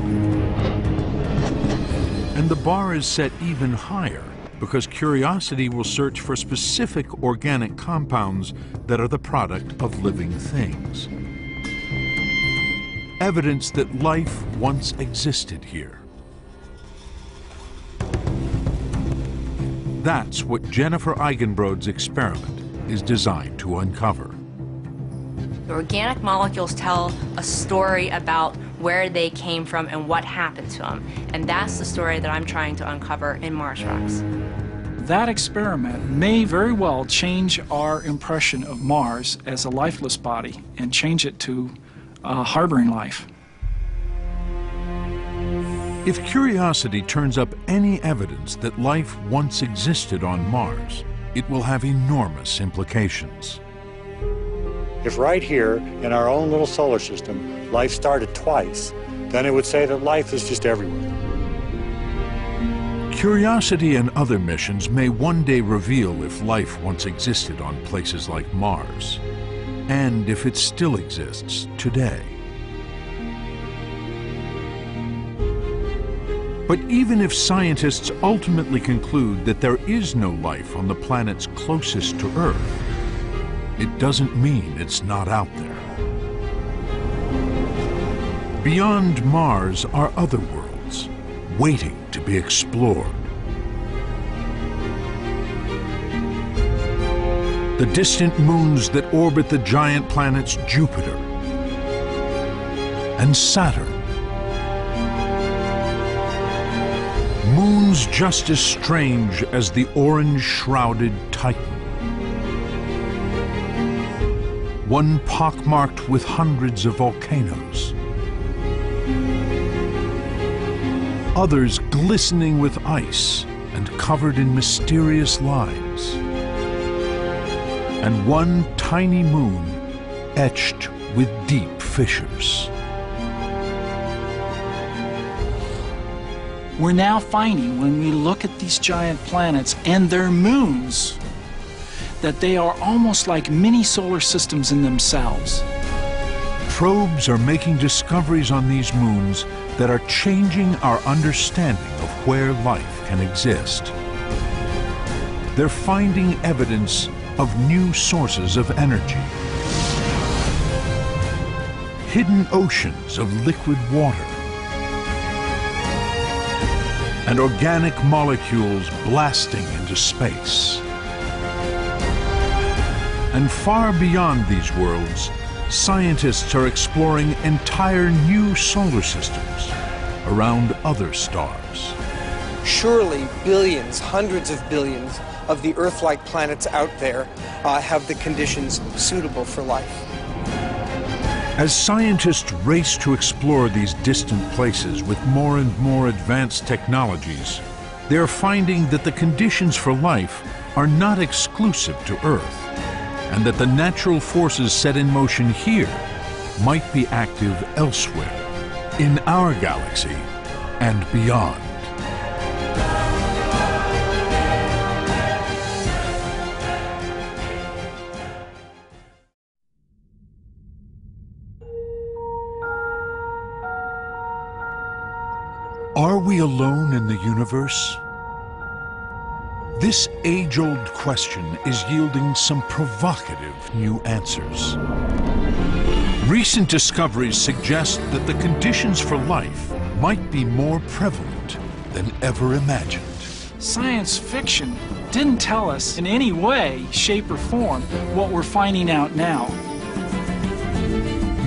And the bar is set even higher because curiosity will search for specific organic compounds that are the product of living things. Evidence that life once existed here. That's what Jennifer Eigenbrode's experiment is designed to uncover. The organic molecules tell a story about where they came from and what happened to them. And that's the story that I'm trying to uncover in Mars Rocks. That experiment may very well change our impression of Mars as a lifeless body and change it to uh, harboring life. If curiosity turns up any evidence that life once existed on Mars, it will have enormous implications. If right here in our own little solar system life started twice, then it would say that life is just everywhere. Curiosity and other missions may one day reveal if life once existed on places like Mars, and if it still exists today. But even if scientists ultimately conclude that there is no life on the planets closest to Earth, it doesn't mean it's not out there. Beyond Mars are other worlds, waiting to be explored. the distant moons that orbit the giant planets Jupiter and Saturn. Moons just as strange as the orange-shrouded Titan. One pockmarked with hundreds of volcanoes. Others glistening with ice and covered in mysterious lines. And one tiny moon etched with deep fissures. We're now finding when we look at these giant planets and their moons that they are almost like mini solar systems in themselves. Probes are making discoveries on these moons that are changing our understanding of where life can exist. They're finding evidence of new sources of energy. Hidden oceans of liquid water and organic molecules blasting into space. And far beyond these worlds, scientists are exploring entire new solar systems around other stars. Surely billions, hundreds of billions of the Earth-like planets out there uh, have the conditions suitable for life. As scientists race to explore these distant places with more and more advanced technologies, they are finding that the conditions for life are not exclusive to Earth, and that the natural forces set in motion here might be active elsewhere, in our galaxy and beyond. Are we alone in the universe? This age-old question is yielding some provocative new answers. Recent discoveries suggest that the conditions for life might be more prevalent than ever imagined. Science fiction didn't tell us in any way, shape, or form what we're finding out now.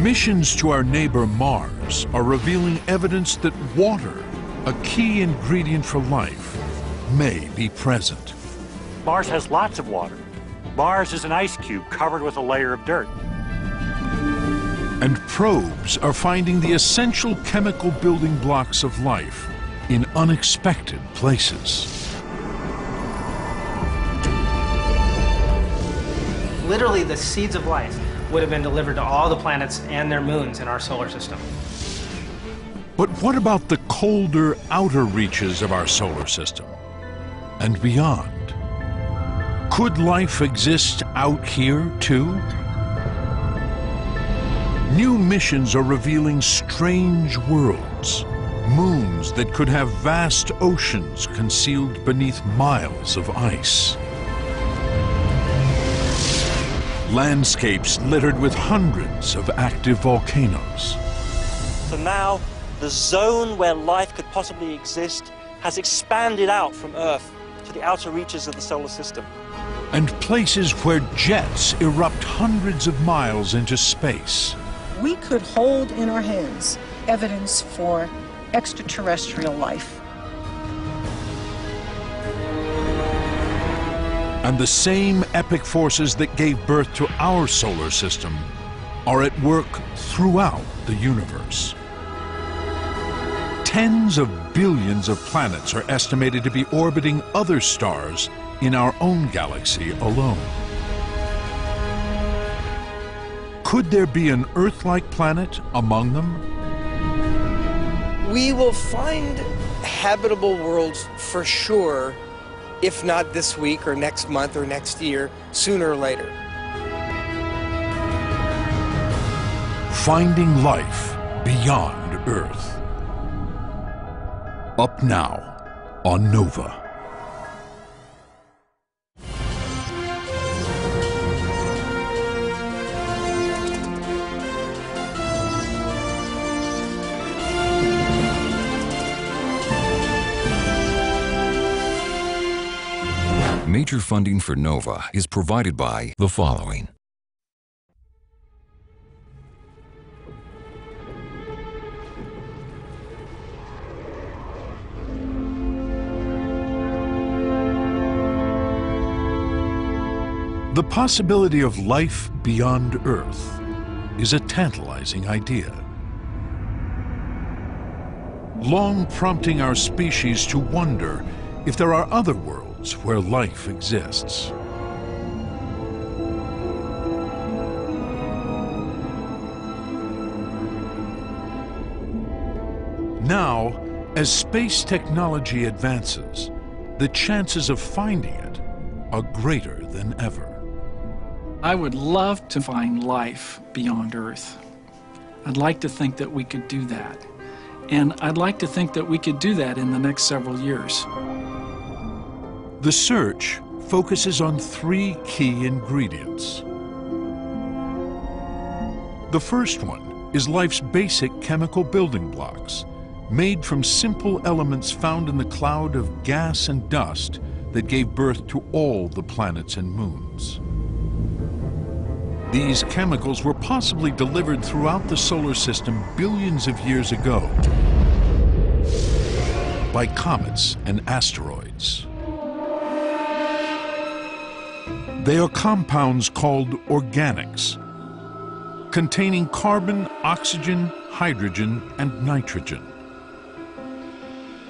Missions to our neighbor Mars are revealing evidence that water, a key ingredient for life, may be present. Mars has lots of water. Mars is an ice cube covered with a layer of dirt. And probes are finding the essential chemical building blocks of life in unexpected places. Literally, the seeds of life would have been delivered to all the planets and their moons in our solar system. But what about the colder outer reaches of our solar system and beyond? Could life exist out here too? New missions are revealing strange worlds, moons that could have vast oceans concealed beneath miles of ice. Landscapes littered with hundreds of active volcanoes. So now, the zone where life could possibly exist has expanded out from Earth to the outer reaches of the solar system. And places where jets erupt hundreds of miles into space. We could hold in our hands evidence for extraterrestrial life. And the same epic forces that gave birth to our solar system are at work throughout the universe. Tens of billions of planets are estimated to be orbiting other stars in our own galaxy alone. Could there be an Earth-like planet among them? We will find habitable worlds for sure if not this week or next month or next year, sooner or later. Finding life beyond Earth. Up now on Nova. Major funding for NOVA is provided by the following. The possibility of life beyond Earth is a tantalizing idea. Long prompting our species to wonder if there are other worlds where life exists. Now, as space technology advances, the chances of finding it are greater than ever. I would love to find life beyond Earth. I'd like to think that we could do that. And I'd like to think that we could do that in the next several years. The search focuses on three key ingredients. The first one is life's basic chemical building blocks, made from simple elements found in the cloud of gas and dust that gave birth to all the planets and moons. These chemicals were possibly delivered throughout the solar system billions of years ago by comets and asteroids. They are compounds called organics, containing carbon, oxygen, hydrogen, and nitrogen.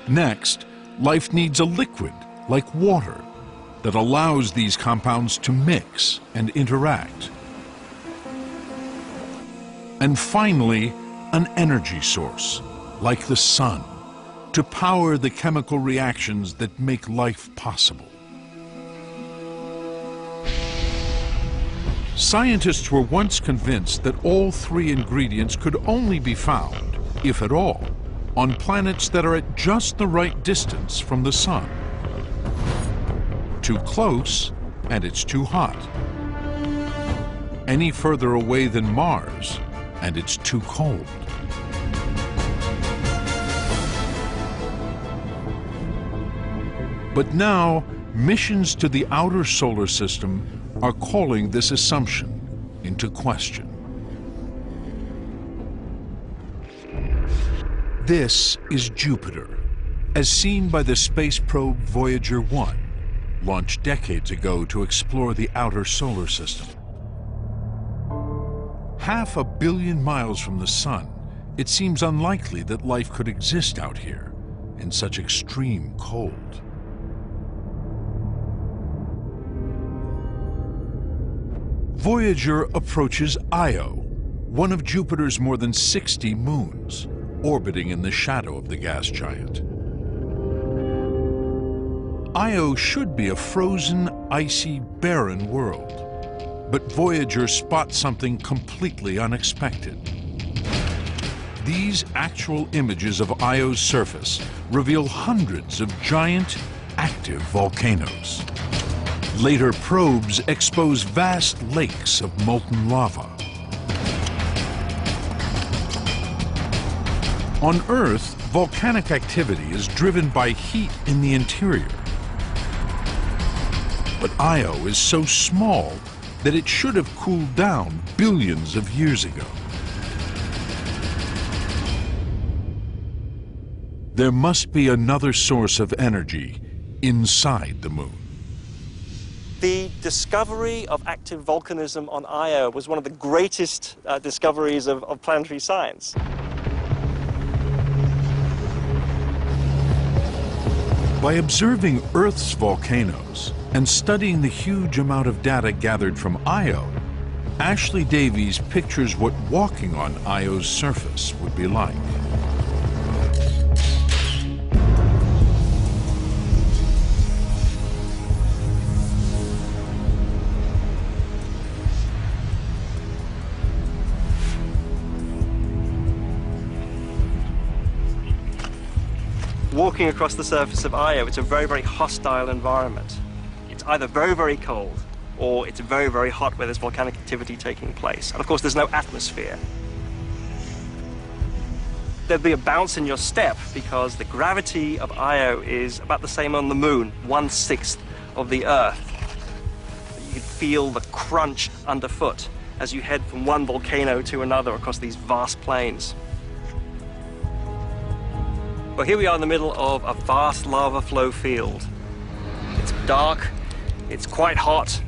Next, life needs a liquid, like water, that allows these compounds to mix and interact. And finally, an energy source, like the sun, to power the chemical reactions that make life possible. Scientists were once convinced that all three ingredients could only be found, if at all, on planets that are at just the right distance from the sun. Too close, and it's too hot. Any further away than Mars, and it's too cold. But now, missions to the outer solar system are calling this assumption into question. This is Jupiter, as seen by the space probe Voyager 1, launched decades ago to explore the outer solar system. Half a billion miles from the Sun, it seems unlikely that life could exist out here in such extreme cold. Voyager approaches Io, one of Jupiter's more than 60 moons, orbiting in the shadow of the gas giant. Io should be a frozen, icy, barren world. But Voyager spots something completely unexpected. These actual images of Io's surface reveal hundreds of giant, active volcanoes. Later probes expose vast lakes of molten lava. On Earth, volcanic activity is driven by heat in the interior. But Io is so small that it should have cooled down billions of years ago. There must be another source of energy inside the moon. The discovery of active volcanism on Io was one of the greatest uh, discoveries of, of planetary science. By observing Earth's volcanoes and studying the huge amount of data gathered from Io, Ashley Davies pictures what walking on Io's surface would be like. walking across the surface of Io, it's a very, very hostile environment. It's either very, very cold or it's very, very hot where there's volcanic activity taking place. And of course, there's no atmosphere. There'd be a bounce in your step because the gravity of Io is about the same on the moon, one-sixth of the Earth. You could feel the crunch underfoot as you head from one volcano to another across these vast plains. Well, here we are in the middle of a vast lava flow field. It's dark, it's quite hot.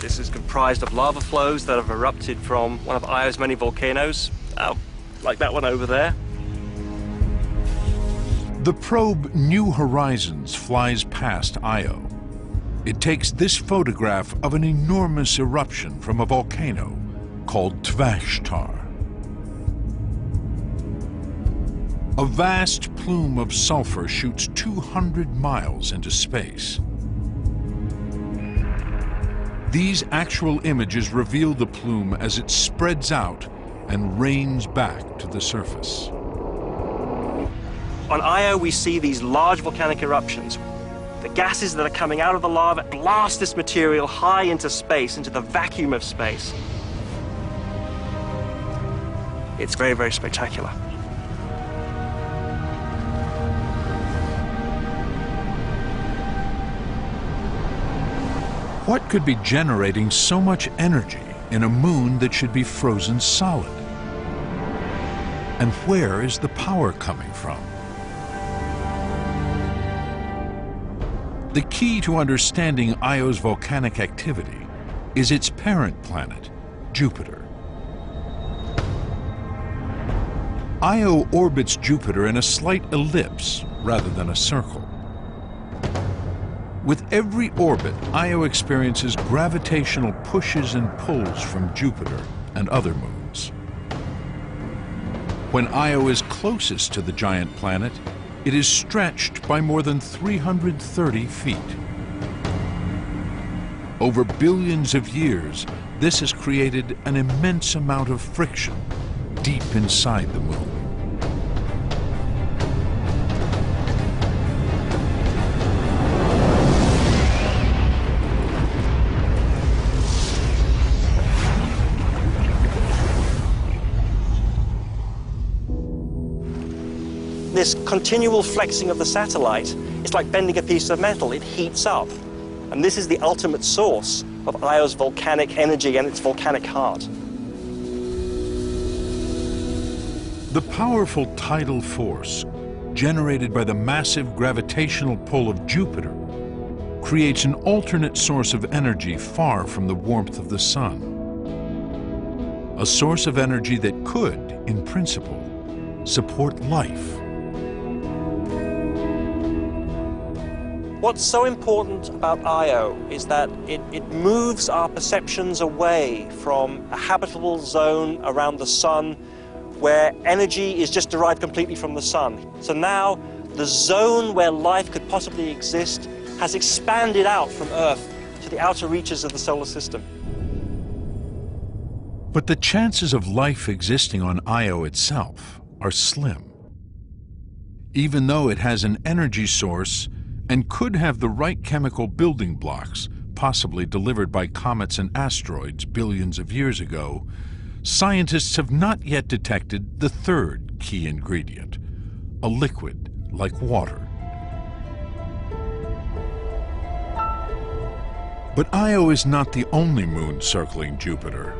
This is comprised of lava flows that have erupted from one of Io's many volcanoes, uh, like that one over there. The probe New Horizons flies past Io. It takes this photograph of an enormous eruption from a volcano called Tvashtar. A vast plume of sulfur shoots 200 miles into space. These actual images reveal the plume as it spreads out and rains back to the surface. On Io, we see these large volcanic eruptions. The gases that are coming out of the lava blast this material high into space, into the vacuum of space. It's very, very spectacular. What could be generating so much energy in a moon that should be frozen solid? And where is the power coming from? The key to understanding Io's volcanic activity is its parent planet, Jupiter. Io orbits Jupiter in a slight ellipse rather than a circle. With every orbit, Io experiences gravitational pushes and pulls from Jupiter and other moons. When Io is closest to the giant planet, it is stretched by more than 330 feet. Over billions of years, this has created an immense amount of friction deep inside the moon. This continual flexing of the satellite is like bending a piece of metal. It heats up. And this is the ultimate source of Io's volcanic energy and its volcanic heart. The powerful tidal force generated by the massive gravitational pull of Jupiter creates an alternate source of energy far from the warmth of the sun. A source of energy that could, in principle, support life. What's so important about Io is that it, it moves our perceptions away from a habitable zone around the sun where energy is just derived completely from the sun. So now the zone where life could possibly exist has expanded out from Earth to the outer reaches of the solar system. But the chances of life existing on Io itself are slim. Even though it has an energy source and could have the right chemical building blocks, possibly delivered by comets and asteroids billions of years ago, scientists have not yet detected the third key ingredient, a liquid like water. But Io is not the only moon circling Jupiter.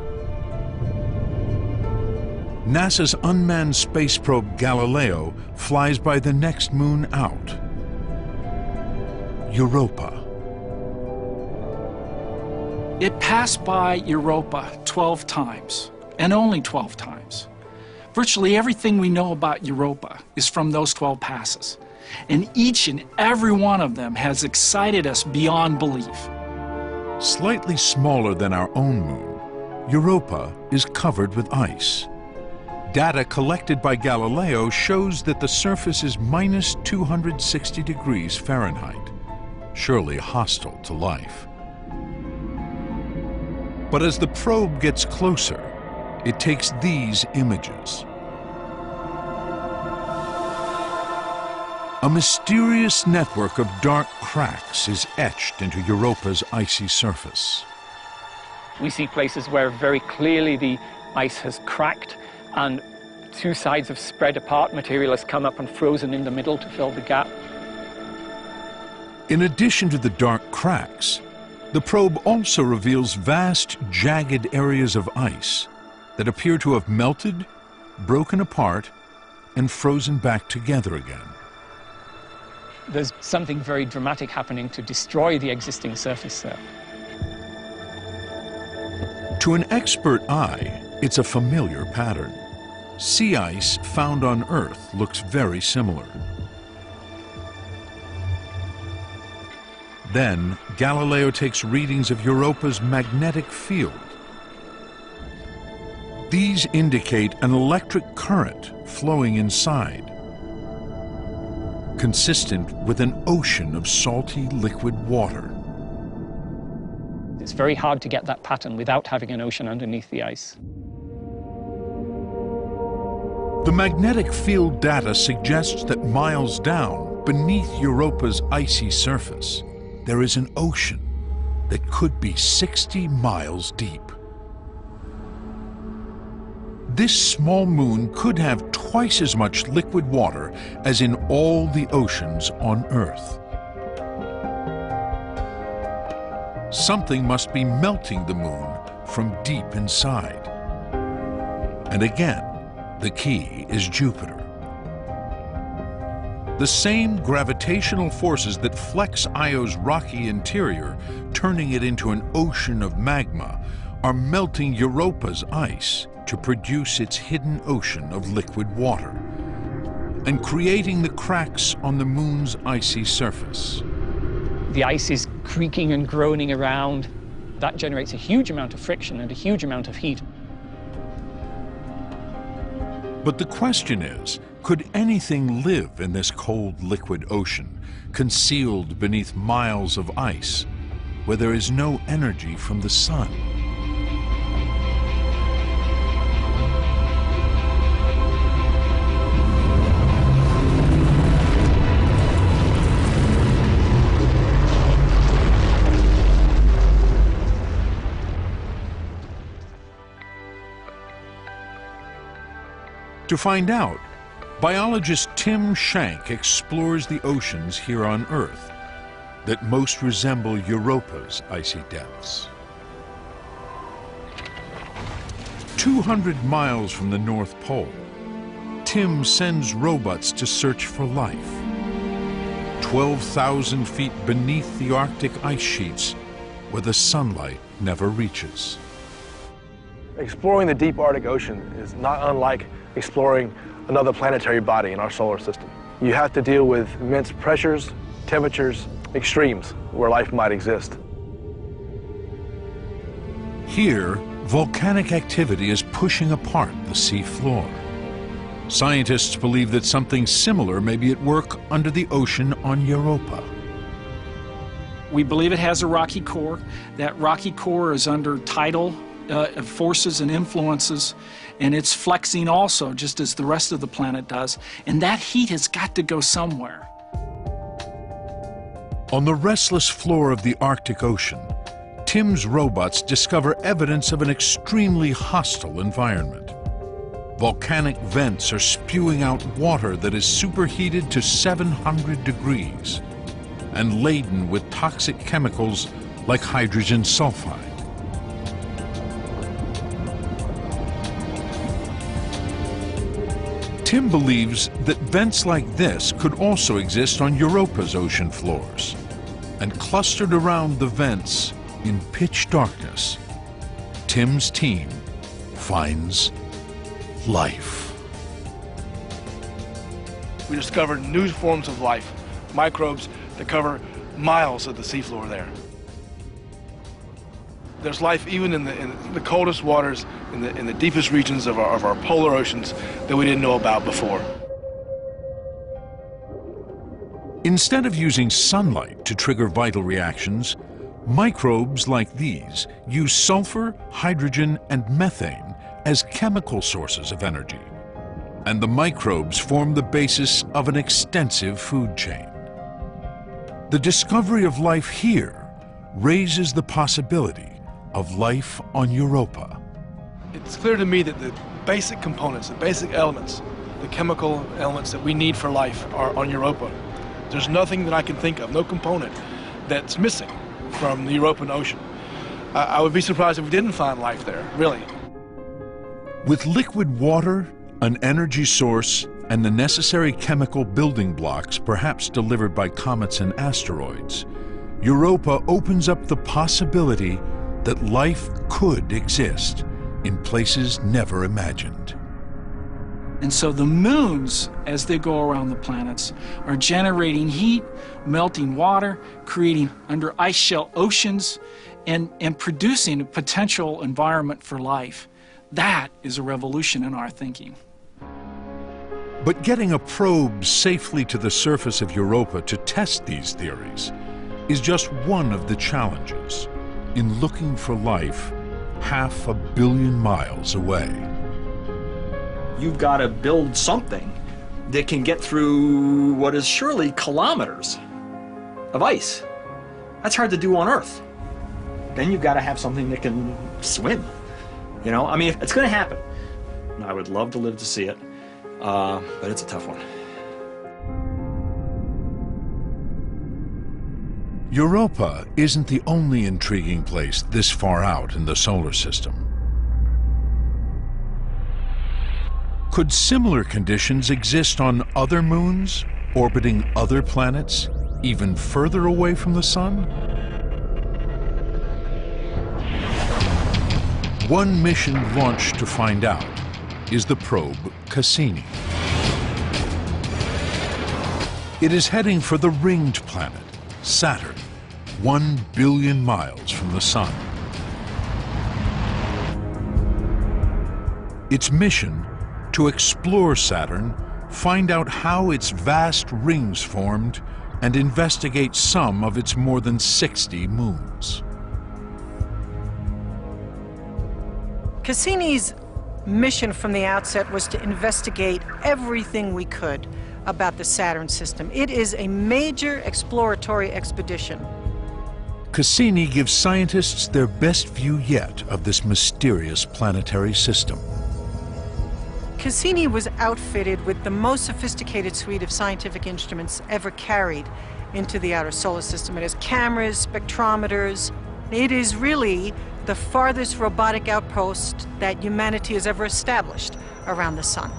NASA's unmanned space probe Galileo flies by the next moon out, Europa. It passed by Europa 12 times, and only 12 times. Virtually everything we know about Europa is from those 12 passes, and each and every one of them has excited us beyond belief. Slightly smaller than our own moon, Europa is covered with ice. Data collected by Galileo shows that the surface is minus 260 degrees Fahrenheit surely hostile to life. But as the probe gets closer, it takes these images. A mysterious network of dark cracks is etched into Europa's icy surface. We see places where very clearly the ice has cracked and two sides have spread apart. Material has come up and frozen in the middle to fill the gap. In addition to the dark cracks, the probe also reveals vast, jagged areas of ice that appear to have melted, broken apart, and frozen back together again. There's something very dramatic happening to destroy the existing surface there. To an expert eye, it's a familiar pattern. Sea ice found on Earth looks very similar. Then, Galileo takes readings of Europa's magnetic field. These indicate an electric current flowing inside, consistent with an ocean of salty liquid water. It's very hard to get that pattern without having an ocean underneath the ice. The magnetic field data suggests that miles down, beneath Europa's icy surface, there is an ocean that could be 60 miles deep. This small moon could have twice as much liquid water as in all the oceans on Earth. Something must be melting the moon from deep inside. And again, the key is Jupiter. The same gravitational forces that flex Io's rocky interior, turning it into an ocean of magma, are melting Europa's ice to produce its hidden ocean of liquid water and creating the cracks on the moon's icy surface. The ice is creaking and groaning around. That generates a huge amount of friction and a huge amount of heat. But the question is, could anything live in this cold liquid ocean, concealed beneath miles of ice, where there is no energy from the sun? To find out, biologist Tim Shank explores the oceans here on Earth that most resemble Europa's icy depths. 200 miles from the North Pole, Tim sends robots to search for life. 12,000 feet beneath the Arctic ice sheets, where the sunlight never reaches. Exploring the deep Arctic Ocean is not unlike exploring another planetary body in our solar system. You have to deal with immense pressures, temperatures, extremes where life might exist. Here, volcanic activity is pushing apart the sea floor. Scientists believe that something similar may be at work under the ocean on Europa. We believe it has a rocky core. That rocky core is under tidal uh, forces and influences, and it's flexing also, just as the rest of the planet does. And that heat has got to go somewhere. On the restless floor of the Arctic Ocean, Tim's robots discover evidence of an extremely hostile environment. Volcanic vents are spewing out water that is superheated to 700 degrees and laden with toxic chemicals like hydrogen sulfide. Tim believes that vents like this could also exist on Europa's ocean floors. And clustered around the vents in pitch darkness, Tim's team finds life. We discovered new forms of life, microbes that cover miles of the seafloor there. There's life even in the, in the coldest waters, in the, in the deepest regions of our, of our polar oceans that we didn't know about before. Instead of using sunlight to trigger vital reactions, microbes like these use sulfur, hydrogen, and methane as chemical sources of energy. And the microbes form the basis of an extensive food chain. The discovery of life here raises the possibility of life on Europa. It's clear to me that the basic components, the basic elements, the chemical elements that we need for life are on Europa. There's nothing that I can think of, no component that's missing from the European Ocean. I, I would be surprised if we didn't find life there, really. With liquid water, an energy source, and the necessary chemical building blocks perhaps delivered by comets and asteroids, Europa opens up the possibility that life could exist in places never imagined. And so the moons, as they go around the planets, are generating heat, melting water, creating under ice shell oceans, and, and producing a potential environment for life. That is a revolution in our thinking. But getting a probe safely to the surface of Europa to test these theories is just one of the challenges in looking for life half a billion miles away. You've got to build something that can get through what is surely kilometers of ice. That's hard to do on Earth. Then you've got to have something that can swim. You know, I mean, if it's going to happen. I would love to live to see it, uh, but it's a tough one. Europa isn't the only intriguing place this far out in the solar system. Could similar conditions exist on other moons, orbiting other planets, even further away from the Sun? One mission launched to find out is the probe Cassini. It is heading for the ringed planet, Saturn, one billion miles from the Sun. Its mission, to explore Saturn, find out how its vast rings formed, and investigate some of its more than 60 moons. Cassini's mission from the outset was to investigate everything we could about the Saturn system. It is a major exploratory expedition. Cassini gives scientists their best view yet of this mysterious planetary system. Cassini was outfitted with the most sophisticated suite of scientific instruments ever carried into the outer solar system. It has cameras, spectrometers. It is really the farthest robotic outpost that humanity has ever established around the sun.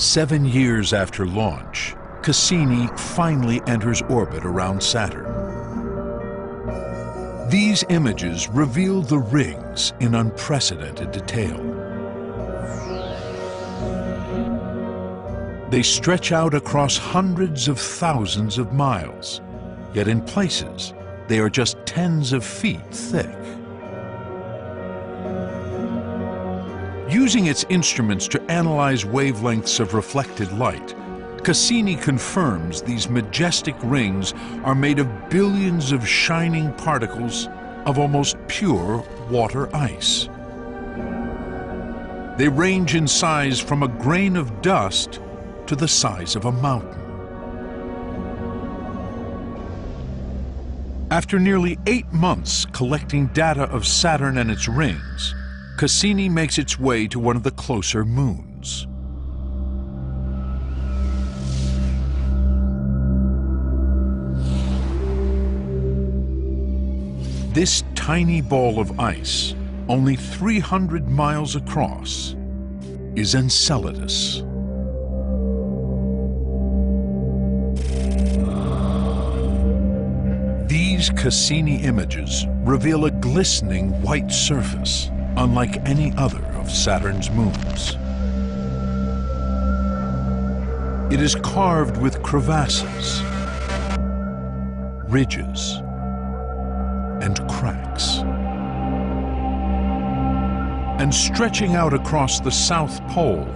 Seven years after launch, Cassini finally enters orbit around Saturn. These images reveal the rings in unprecedented detail. They stretch out across hundreds of thousands of miles, yet in places they are just tens of feet thick. Using its instruments to analyze wavelengths of reflected light, Cassini confirms these majestic rings are made of billions of shining particles of almost pure water ice. They range in size from a grain of dust to the size of a mountain. After nearly eight months collecting data of Saturn and its rings, Cassini makes its way to one of the closer moons. This tiny ball of ice, only 300 miles across, is Enceladus. These Cassini images reveal a glistening white surface, unlike any other of Saturn's moons. It is carved with crevasses, ridges, and cracks. And stretching out across the South Pole,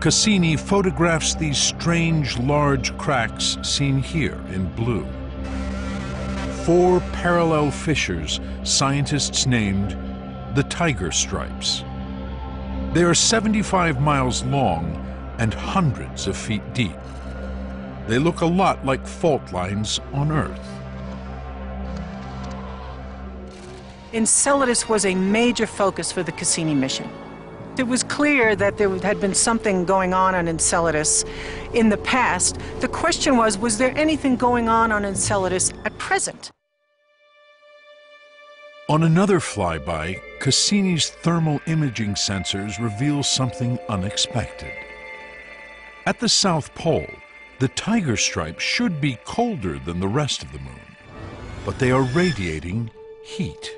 Cassini photographs these strange large cracks seen here in blue four parallel fissures scientists named the Tiger Stripes. They are 75 miles long and hundreds of feet deep. They look a lot like fault lines on Earth. Enceladus was a major focus for the Cassini mission. It was clear that there had been something going on on Enceladus in the past. The question was, was there anything going on on Enceladus at present? On another flyby, Cassini's thermal imaging sensors reveal something unexpected. At the South Pole, the tiger stripe should be colder than the rest of the moon, but they are radiating heat.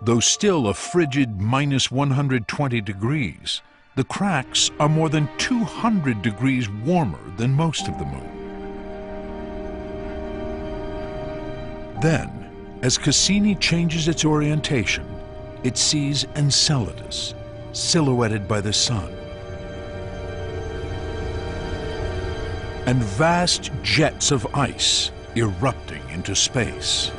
Though still a frigid minus 120 degrees, the cracks are more than 200 degrees warmer than most of the moon. Then, as Cassini changes its orientation, it sees Enceladus, silhouetted by the sun. And vast jets of ice erupting into space.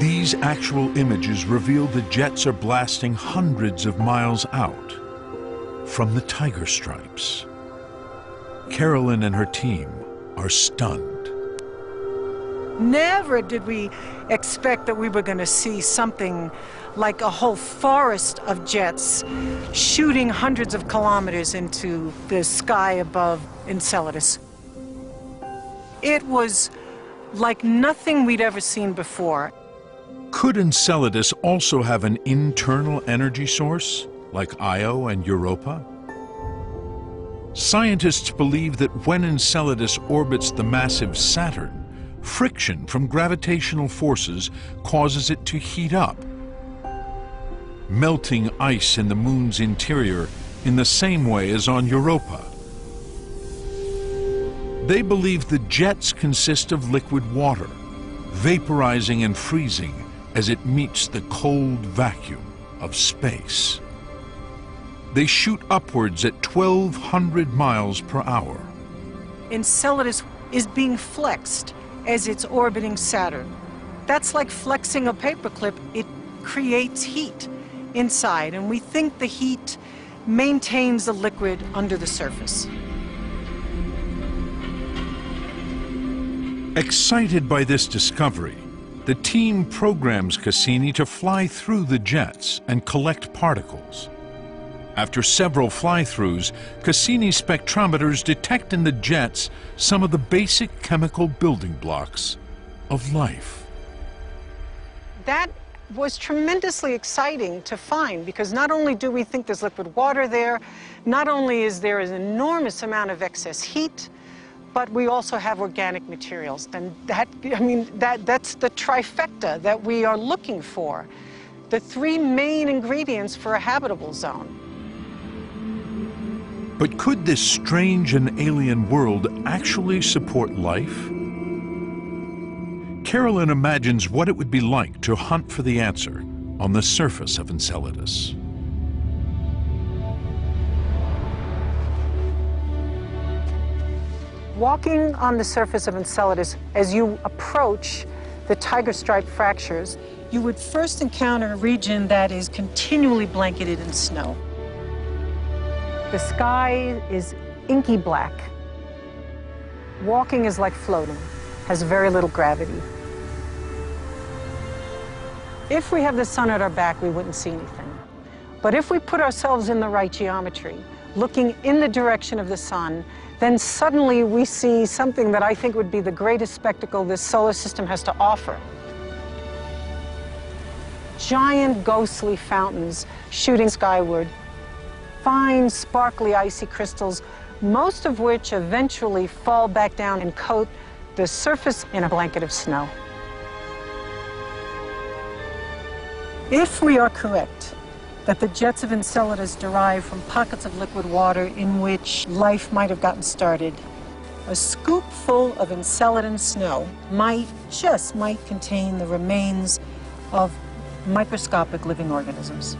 These actual images reveal the jets are blasting hundreds of miles out from the tiger stripes. Carolyn and her team are stunned. Never did we expect that we were going to see something like a whole forest of jets shooting hundreds of kilometers into the sky above Enceladus. It was like nothing we'd ever seen before. Could Enceladus also have an internal energy source, like Io and Europa? Scientists believe that when Enceladus orbits the massive Saturn, friction from gravitational forces causes it to heat up, melting ice in the moon's interior in the same way as on Europa. They believe the jets consist of liquid water, vaporizing and freezing as it meets the cold vacuum of space. They shoot upwards at 1,200 miles per hour. Enceladus is being flexed as it's orbiting Saturn. That's like flexing a paperclip. It creates heat inside, and we think the heat maintains the liquid under the surface. Excited by this discovery, the team programs Cassini to fly through the jets and collect particles. After several fly-throughs, Cassini's spectrometers detect in the jets some of the basic chemical building blocks of life. That was tremendously exciting to find because not only do we think there's liquid water there, not only is there an enormous amount of excess heat, but we also have organic materials. And that, I mean, that, that's the trifecta that we are looking for. The three main ingredients for a habitable zone. But could this strange and alien world actually support life? Carolyn imagines what it would be like to hunt for the answer on the surface of Enceladus. Walking on the surface of Enceladus, as you approach the tiger stripe fractures, you would first encounter a region that is continually blanketed in snow. The sky is inky black. Walking is like floating, has very little gravity. If we have the sun at our back, we wouldn't see anything. But if we put ourselves in the right geometry, looking in the direction of the sun, then suddenly we see something that I think would be the greatest spectacle this solar system has to offer. Giant ghostly fountains shooting skyward, fine sparkly icy crystals, most of which eventually fall back down and coat the surface in a blanket of snow. If we are correct, that the jets of Enceladus derive from pockets of liquid water in which life might have gotten started. A scoop full of Enceladin snow might, just might, contain the remains of microscopic living organisms.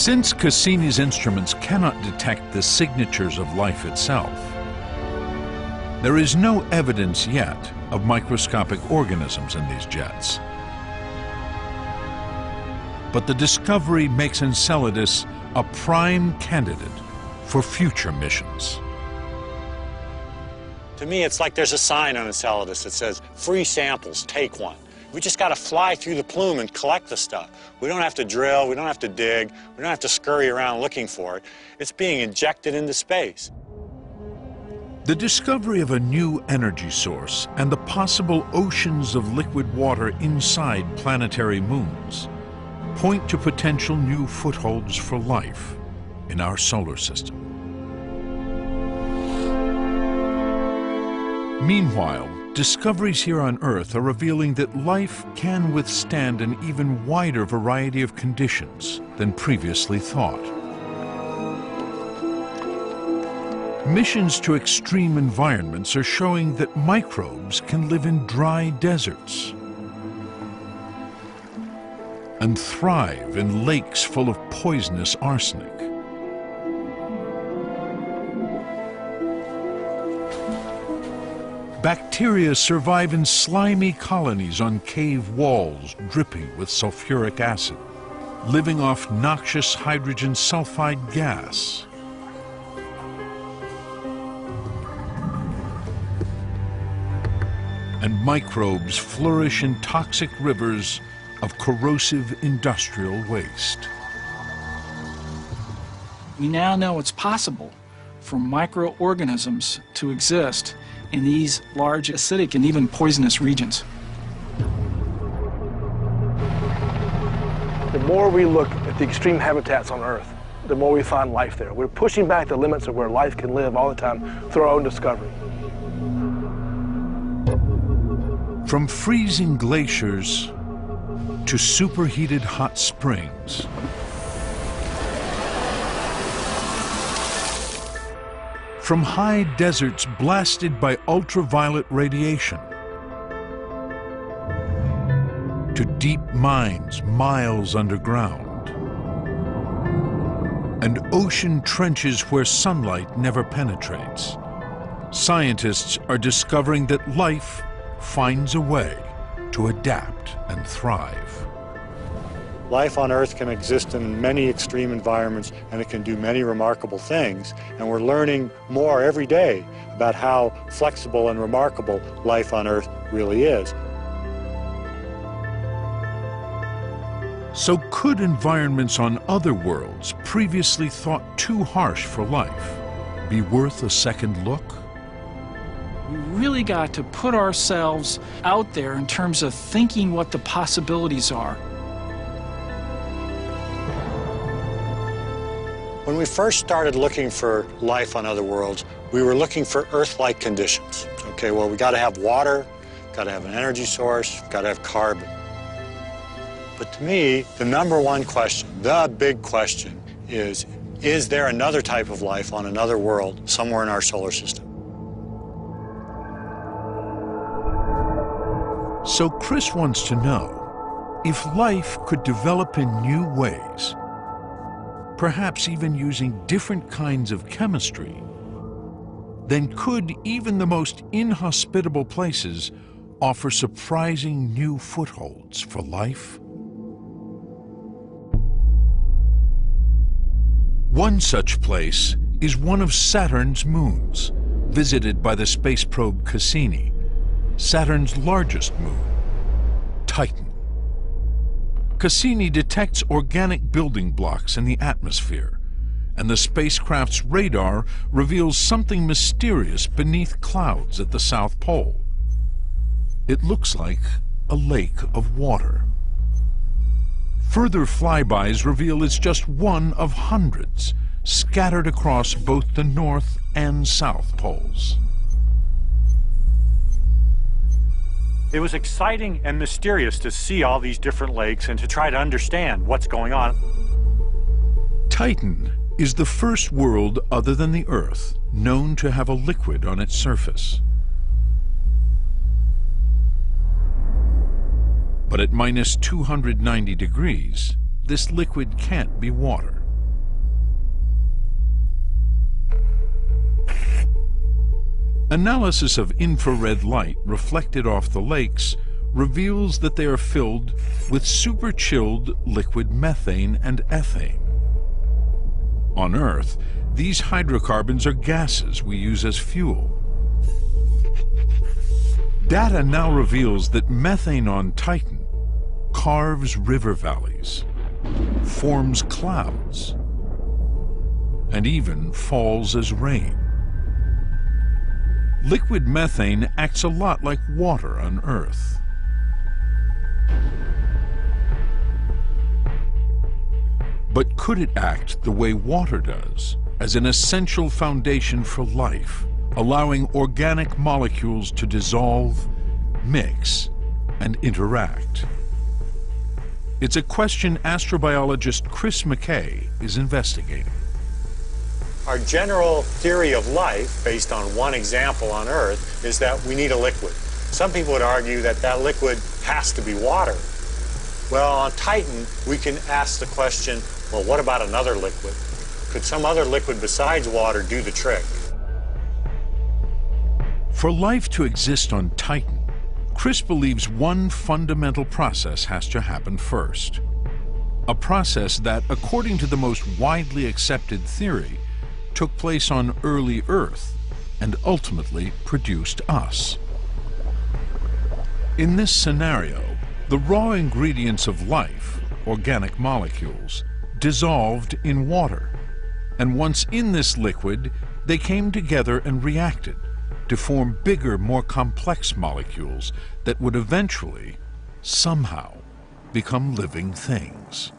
Since Cassini's instruments cannot detect the signatures of life itself, there is no evidence yet of microscopic organisms in these jets. but the discovery makes Enceladus a prime candidate for future missions. To me, it's like there's a sign on Enceladus that says, free samples, take one. We just got to fly through the plume and collect the stuff. We don't have to drill, we don't have to dig, we don't have to scurry around looking for it. It's being injected into space. The discovery of a new energy source and the possible oceans of liquid water inside planetary moons point to potential new footholds for life in our solar system. Meanwhile, discoveries here on Earth are revealing that life can withstand an even wider variety of conditions than previously thought. Missions to extreme environments are showing that microbes can live in dry deserts and thrive in lakes full of poisonous arsenic. Bacteria survive in slimy colonies on cave walls dripping with sulfuric acid, living off noxious hydrogen sulfide gas. And microbes flourish in toxic rivers of corrosive industrial waste. We now know it's possible for microorganisms to exist in these large acidic and even poisonous regions. The more we look at the extreme habitats on Earth, the more we find life there. We're pushing back the limits of where life can live all the time through our own discovery. From freezing glaciers to superheated hot springs, from high deserts blasted by ultraviolet radiation to deep mines miles underground and ocean trenches where sunlight never penetrates. Scientists are discovering that life finds a way to adapt and thrive. Life on Earth can exist in many extreme environments and it can do many remarkable things. And we're learning more every day about how flexible and remarkable life on Earth really is. So could environments on other worlds previously thought too harsh for life be worth a second look? We really got to put ourselves out there in terms of thinking what the possibilities are. When we first started looking for life on other worlds, we were looking for Earth-like conditions. Okay, well, we got to have water, got to have an energy source, got to have carbon. But to me, the number one question, the big question is, is there another type of life on another world somewhere in our solar system? So Chris wants to know if life could develop in new ways, perhaps even using different kinds of chemistry, then could even the most inhospitable places offer surprising new footholds for life? One such place is one of Saturn's moons, visited by the space probe Cassini, Saturn's largest moon, Titan. Cassini detects organic building blocks in the atmosphere, and the spacecraft's radar reveals something mysterious beneath clouds at the South Pole. It looks like a lake of water. Further flybys reveal it's just one of hundreds scattered across both the North and South Poles. It was exciting and mysterious to see all these different lakes and to try to understand what's going on. Titan is the first world other than the Earth known to have a liquid on its surface. But at minus 290 degrees, this liquid can't be water. Analysis of infrared light reflected off the lakes reveals that they are filled with super-chilled liquid methane and ethane. On Earth, these hydrocarbons are gases we use as fuel. Data now reveals that methane on Titan carves river valleys, forms clouds, and even falls as rain. Liquid methane acts a lot like water on Earth. But could it act the way water does, as an essential foundation for life, allowing organic molecules to dissolve, mix, and interact? It's a question astrobiologist Chris McKay is investigating. Our general theory of life, based on one example on Earth, is that we need a liquid. Some people would argue that that liquid has to be water. Well, on Titan, we can ask the question, well, what about another liquid? Could some other liquid besides water do the trick? For life to exist on Titan, Chris believes one fundamental process has to happen first. A process that, according to the most widely accepted theory, took place on early Earth and ultimately produced us. In this scenario, the raw ingredients of life, organic molecules, dissolved in water. And once in this liquid, they came together and reacted to form bigger, more complex molecules that would eventually, somehow, become living things.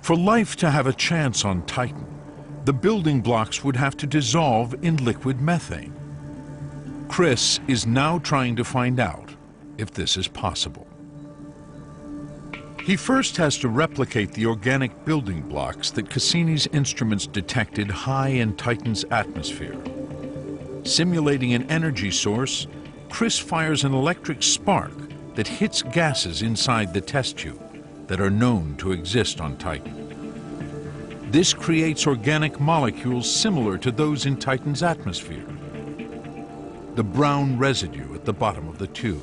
For life to have a chance on Titan, the building blocks would have to dissolve in liquid methane. Chris is now trying to find out if this is possible. He first has to replicate the organic building blocks that Cassini's instruments detected high in Titan's atmosphere. Simulating an energy source, Chris fires an electric spark that hits gases inside the test tube that are known to exist on Titan. This creates organic molecules similar to those in Titan's atmosphere. The brown residue at the bottom of the tube.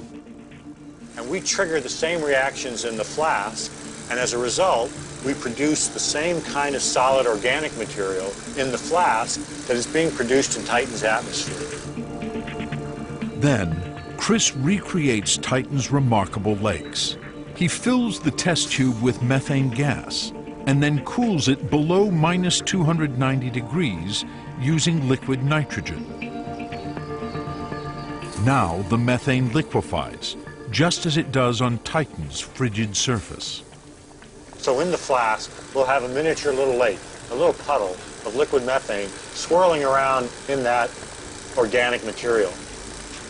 And we trigger the same reactions in the flask, and as a result, we produce the same kind of solid organic material in the flask that is being produced in Titan's atmosphere. Then, Chris recreates Titan's remarkable lakes. He fills the test tube with methane gas and then cools it below minus 290 degrees using liquid nitrogen. Now the methane liquefies, just as it does on Titan's frigid surface. So in the flask, we'll have a miniature little lake, a little puddle of liquid methane swirling around in that organic material.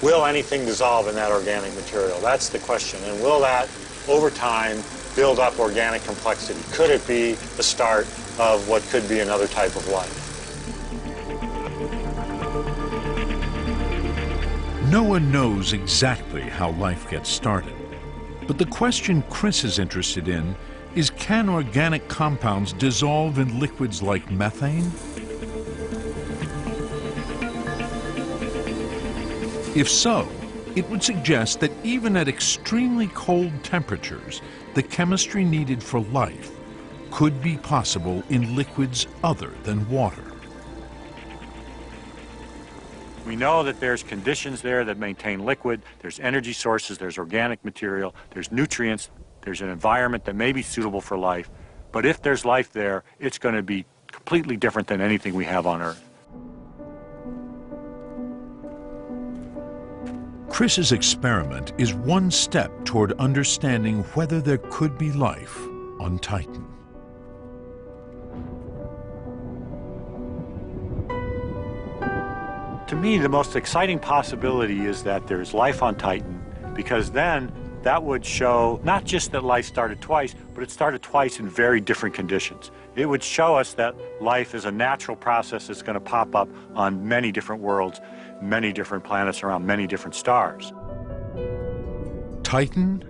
Will anything dissolve in that organic material? That's the question. And will that, over time, build up organic complexity? Could it be the start of what could be another type of life? No one knows exactly how life gets started. But the question Chris is interested in is can organic compounds dissolve in liquids like methane? If so, it would suggest that even at extremely cold temperatures, the chemistry needed for life could be possible in liquids other than water. We know that there's conditions there that maintain liquid, there's energy sources, there's organic material, there's nutrients, there's an environment that may be suitable for life. But if there's life there, it's going to be completely different than anything we have on Earth. Chris's experiment is one step toward understanding whether there could be life on Titan. To me, the most exciting possibility is that there's life on Titan, because then that would show not just that life started twice, but it started twice in very different conditions. It would show us that life is a natural process that's going to pop up on many different worlds, many different planets around many different stars. Titan,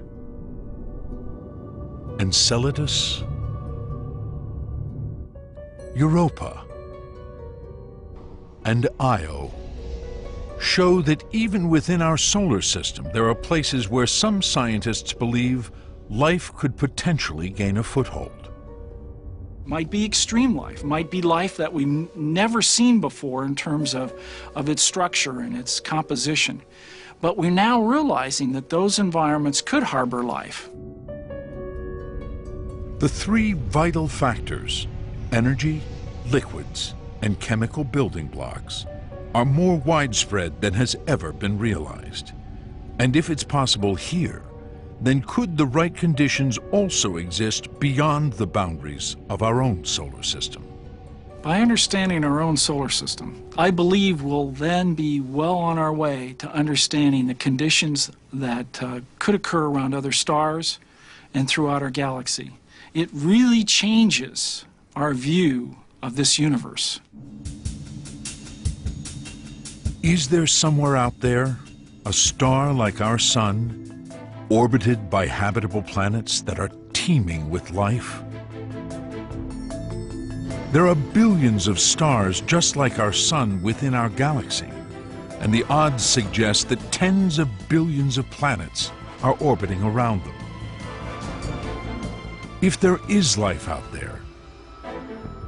Enceladus, Europa, and Io show that even within our solar system, there are places where some scientists believe life could potentially gain a foothold. Might be extreme life, might be life that we've never seen before in terms of, of its structure and its composition. But we're now realizing that those environments could harbor life. The three vital factors, energy, liquids, and chemical building blocks, are more widespread than has ever been realized. And if it's possible here, then could the right conditions also exist beyond the boundaries of our own solar system? By understanding our own solar system, I believe we'll then be well on our way to understanding the conditions that uh, could occur around other stars and throughout our galaxy. It really changes our view of this universe. Is there somewhere out there a star like our sun, orbited by habitable planets that are teeming with life? There are billions of stars just like our sun within our galaxy, and the odds suggest that tens of billions of planets are orbiting around them. If there is life out there,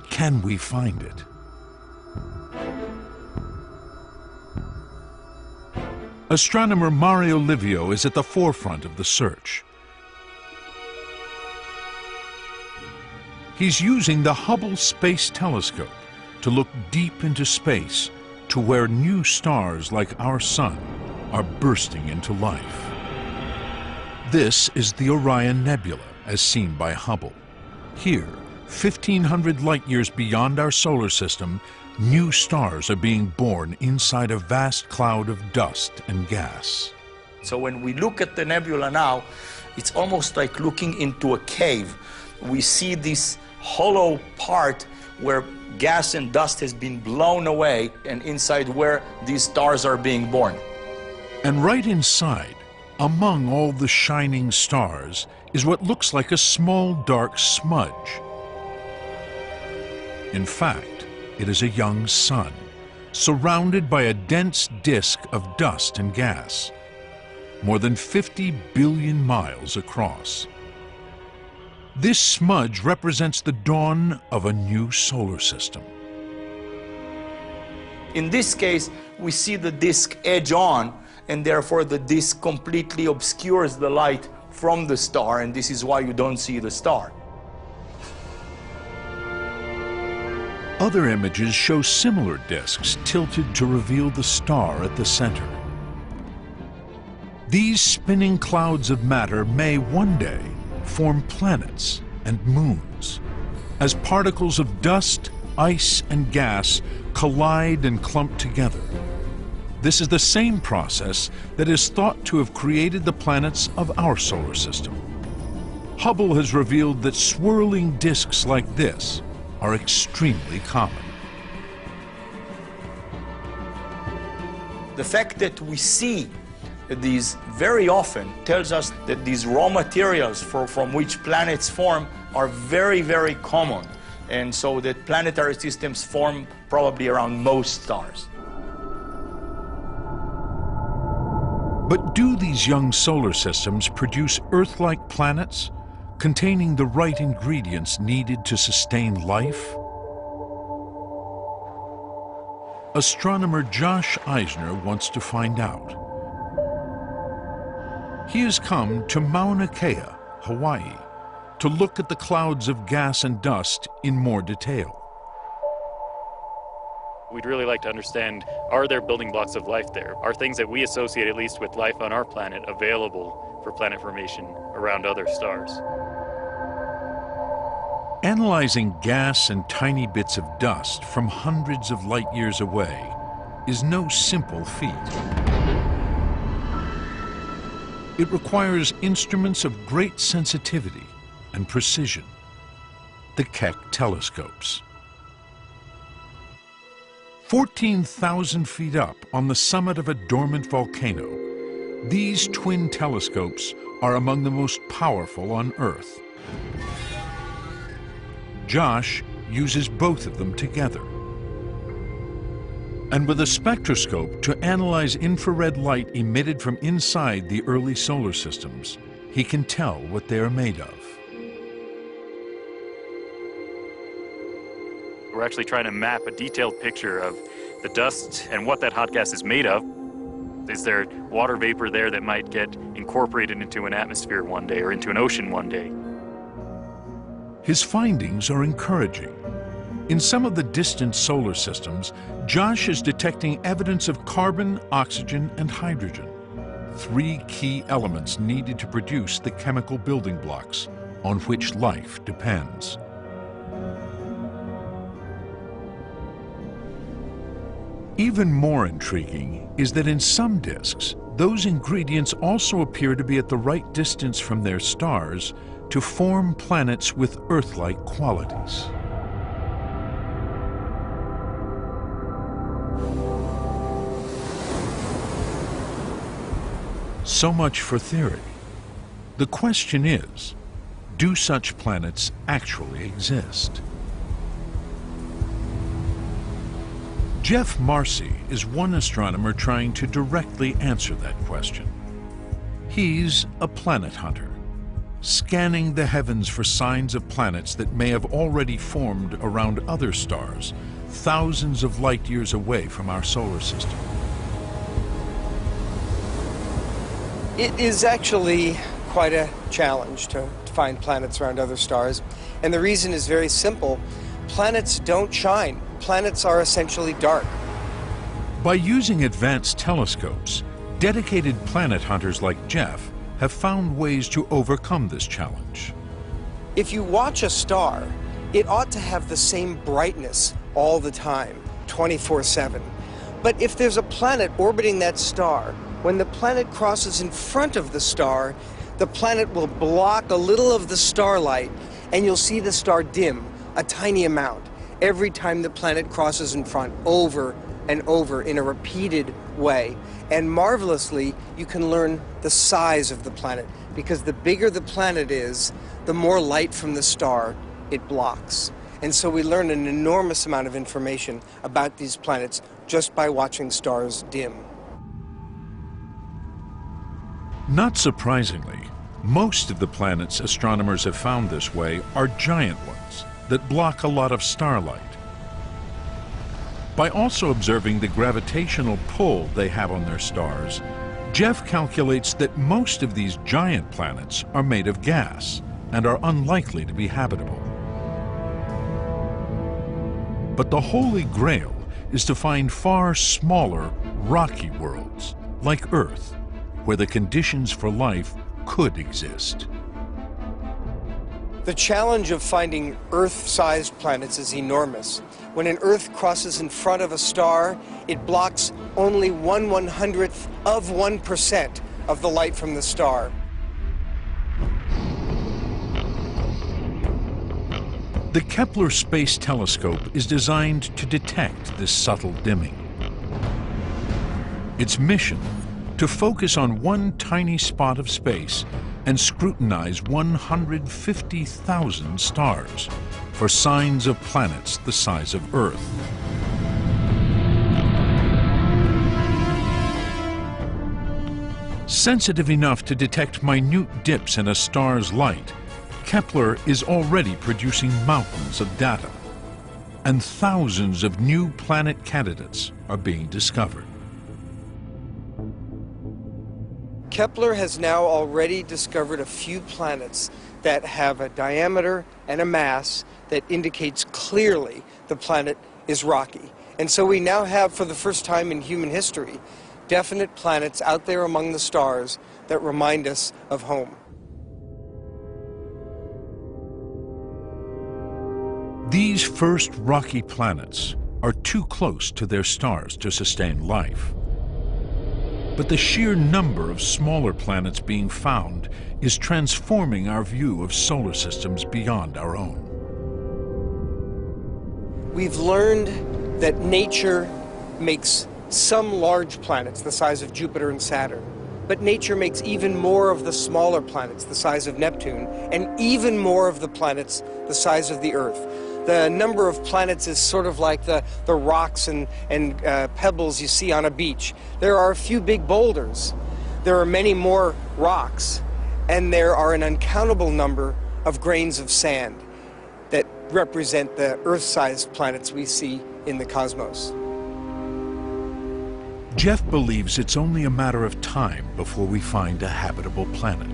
can we find it? Astronomer Mario Livio is at the forefront of the search. He's using the Hubble Space Telescope to look deep into space to where new stars like our Sun are bursting into life. This is the Orion Nebula, as seen by Hubble. Here, 1,500 light years beyond our solar system, new stars are being born inside a vast cloud of dust and gas. So when we look at the nebula now, it's almost like looking into a cave. We see this hollow part where gas and dust has been blown away and inside where these stars are being born. And right inside, among all the shining stars, is what looks like a small dark smudge. In fact, it is a young sun, surrounded by a dense disk of dust and gas, more than 50 billion miles across. This smudge represents the dawn of a new solar system. In this case, we see the disk edge on, and therefore the disk completely obscures the light from the star, and this is why you don't see the star. Other images show similar disks tilted to reveal the star at the center. These spinning clouds of matter may one day form planets and moons as particles of dust, ice, and gas collide and clump together. This is the same process that is thought to have created the planets of our solar system. Hubble has revealed that swirling disks like this are extremely common. The fact that we see these very often tells us that these raw materials for, from which planets form are very, very common. And so that planetary systems form probably around most stars. But do these young solar systems produce Earth-like planets containing the right ingredients needed to sustain life? Astronomer Josh Eisner wants to find out. He has come to Mauna Kea, Hawaii, to look at the clouds of gas and dust in more detail. We'd really like to understand, are there building blocks of life there? Are things that we associate at least with life on our planet available for planet formation around other stars? Analyzing gas and tiny bits of dust from hundreds of light years away is no simple feat. It requires instruments of great sensitivity and precision, the Keck telescopes. 14,000 feet up on the summit of a dormant volcano, these twin telescopes are among the most powerful on Earth. Josh uses both of them together. and with a spectroscope to analyze infrared light emitted from inside the early solar systems, he can tell what they are made of. We're actually trying to map a detailed picture of the dust and what that hot gas is made of. Is there water vapor there that might get incorporated into an atmosphere one day or into an ocean one day? His findings are encouraging. In some of the distant solar systems, Josh is detecting evidence of carbon, oxygen, and hydrogen, three key elements needed to produce the chemical building blocks on which life depends. Even more intriguing is that in some disks, those ingredients also appear to be at the right distance from their stars to form planets with Earth-like qualities. So much for theory. The question is, do such planets actually exist? Geoff Marcy is one astronomer trying to directly answer that question. He's a planet hunter, scanning the heavens for signs of planets that may have already formed around other stars, thousands of light years away from our solar system. It is actually quite a challenge to find planets around other stars, and the reason is very simple. Planets don't shine. Planets are essentially dark. By using advanced telescopes, dedicated planet hunters like Geoff have found ways to overcome this challenge. If you watch a star, it ought to have the same brightness all the time, 24 7. But if there's a planet orbiting that star, when the planet crosses in front of the star, the planet will block a little of the starlight and you'll see the star dim a tiny amount every time the planet crosses in front, over and over in a repeated way. And marvelously, you can learn the size of the planet because the bigger the planet is, the more light from the star it blocks. And so we learn an enormous amount of information about these planets just by watching stars dim. Not surprisingly, most of the planets astronomers have found this way are giant ones that block a lot of starlight. By also observing the gravitational pull they have on their stars, Geoff calculates that most of these giant planets are made of gas and are unlikely to be habitable. But the holy grail is to find far smaller, rocky worlds, like Earth, where the conditions for life could exist. The challenge of finding Earth-sized planets is enormous. When an Earth crosses in front of a star, it blocks only one one-hundredth of 1% of the light from the star. The Kepler Space Telescope is designed to detect this subtle dimming. Its mission, to focus on one tiny spot of space and scrutinize 150,000 stars for signs of planets the size of Earth. Sensitive enough to detect minute dips in a star's light, Kepler is already producing mountains of data. And thousands of new planet candidates are being discovered. Kepler has now already discovered a few planets that have a diameter and a mass that indicates clearly the planet is rocky. And so we now have, for the first time in human history, definite planets out there among the stars that remind us of home. These first rocky planets are too close to their stars to sustain life. But the sheer number of smaller planets being found is transforming our view of solar systems beyond our own. We've learned that nature makes some large planets the size of Jupiter and Saturn, but nature makes even more of the smaller planets the size of Neptune, and even more of the planets the size of the Earth. The number of planets is sort of like the, the rocks and, and uh, pebbles you see on a beach. There are a few big boulders. There are many more rocks. And there are an uncountable number of grains of sand that represent the Earth-sized planets we see in the cosmos. Geoff believes it's only a matter of time before we find a habitable planet.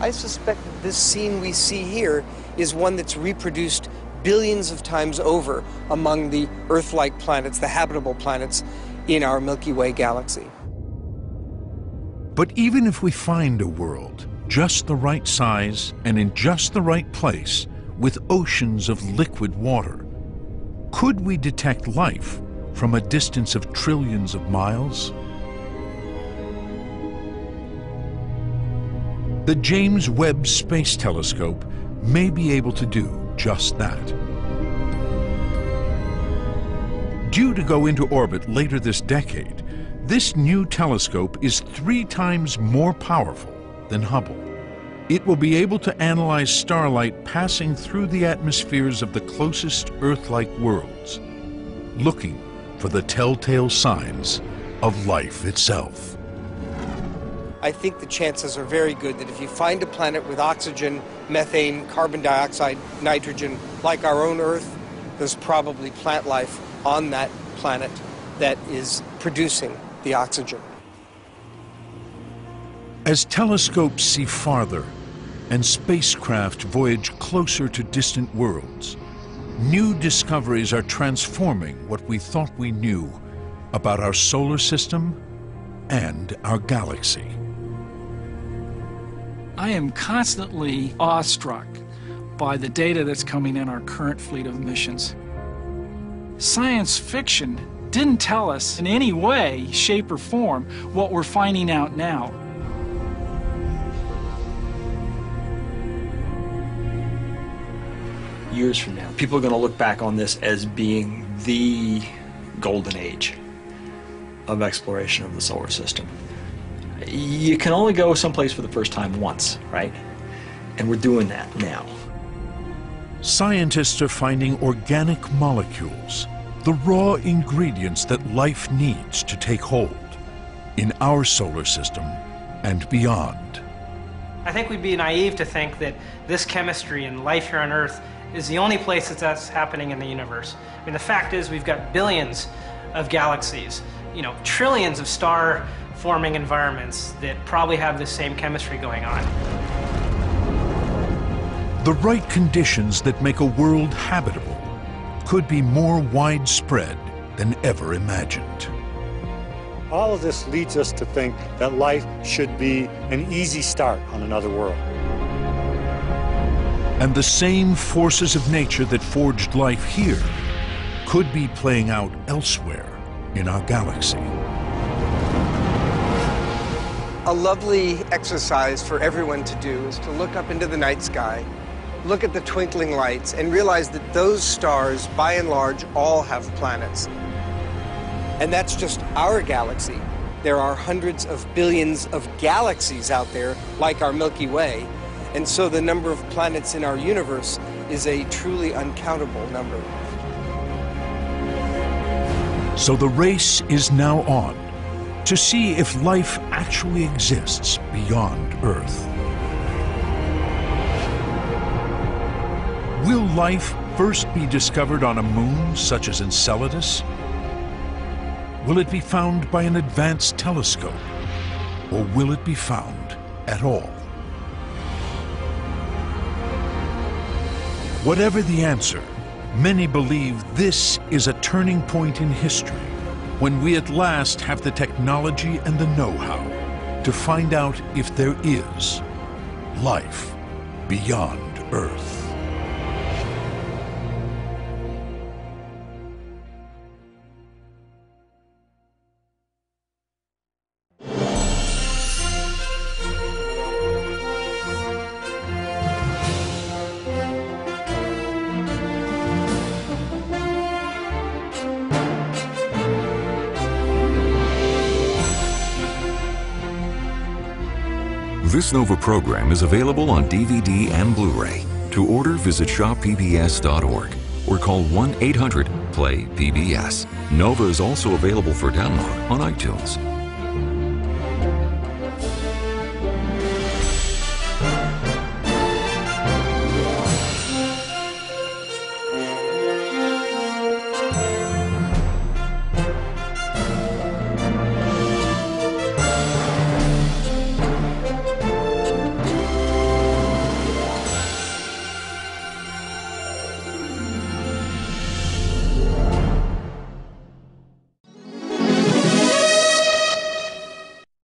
I suspect that this scene we see here is one that's reproduced billions of times over among the Earth-like planets, the habitable planets in our Milky Way galaxy. But even if we find a world just the right size and in just the right place with oceans of liquid water, could we detect life from a distance of trillions of miles? The James Webb Space Telescope may be able to do just that. Due to go into orbit later this decade, this new telescope is three times more powerful than Hubble. It will be able to analyze starlight passing through the atmospheres of the closest Earth-like worlds, looking for the telltale signs of life itself. I think the chances are very good that if you find a planet with oxygen, methane, carbon dioxide, nitrogen, like our own Earth, there's probably plant life on that planet that is producing the oxygen. As telescopes see farther and spacecraft voyage closer to distant worlds, new discoveries are transforming what we thought we knew about our solar system and our galaxy. I am constantly awestruck by the data that's coming in our current fleet of missions. Science fiction didn't tell us in any way, shape, or form what we're finding out now. Years from now, people are going to look back on this as being the golden age of exploration of the solar system you can only go someplace for the first time once, right? And we're doing that now. Scientists are finding organic molecules, the raw ingredients that life needs to take hold in our solar system and beyond. I think we'd be naive to think that this chemistry and life here on Earth is the only place that that's happening in the universe. I mean, the fact is we've got billions of galaxies, you know, trillions of star forming environments that probably have the same chemistry going on. The right conditions that make a world habitable could be more widespread than ever imagined. All of this leads us to think that life should be an easy start on another world. And the same forces of nature that forged life here could be playing out elsewhere in our galaxy. Lovely exercise for everyone to do is to look up into the night sky, look at the twinkling lights, and realize that those stars, by and large, all have planets. And that's just our galaxy. There are hundreds of billions of galaxies out there, like our Milky Way, and so the number of planets in our universe is a truly uncountable number. So the race is now on to see if life actually exists beyond Earth. Will life first be discovered on a moon such as Enceladus? Will it be found by an advanced telescope? Or will it be found at all? Whatever the answer, many believe this is a turning point in history when we at last have the technology and the know-how to find out if there is life beyond Earth. This Nova program is available on DVD and Blu-ray. To order, visit shoppbs.org or call 1 800 PLAY PBS. Nova is also available for download on iTunes.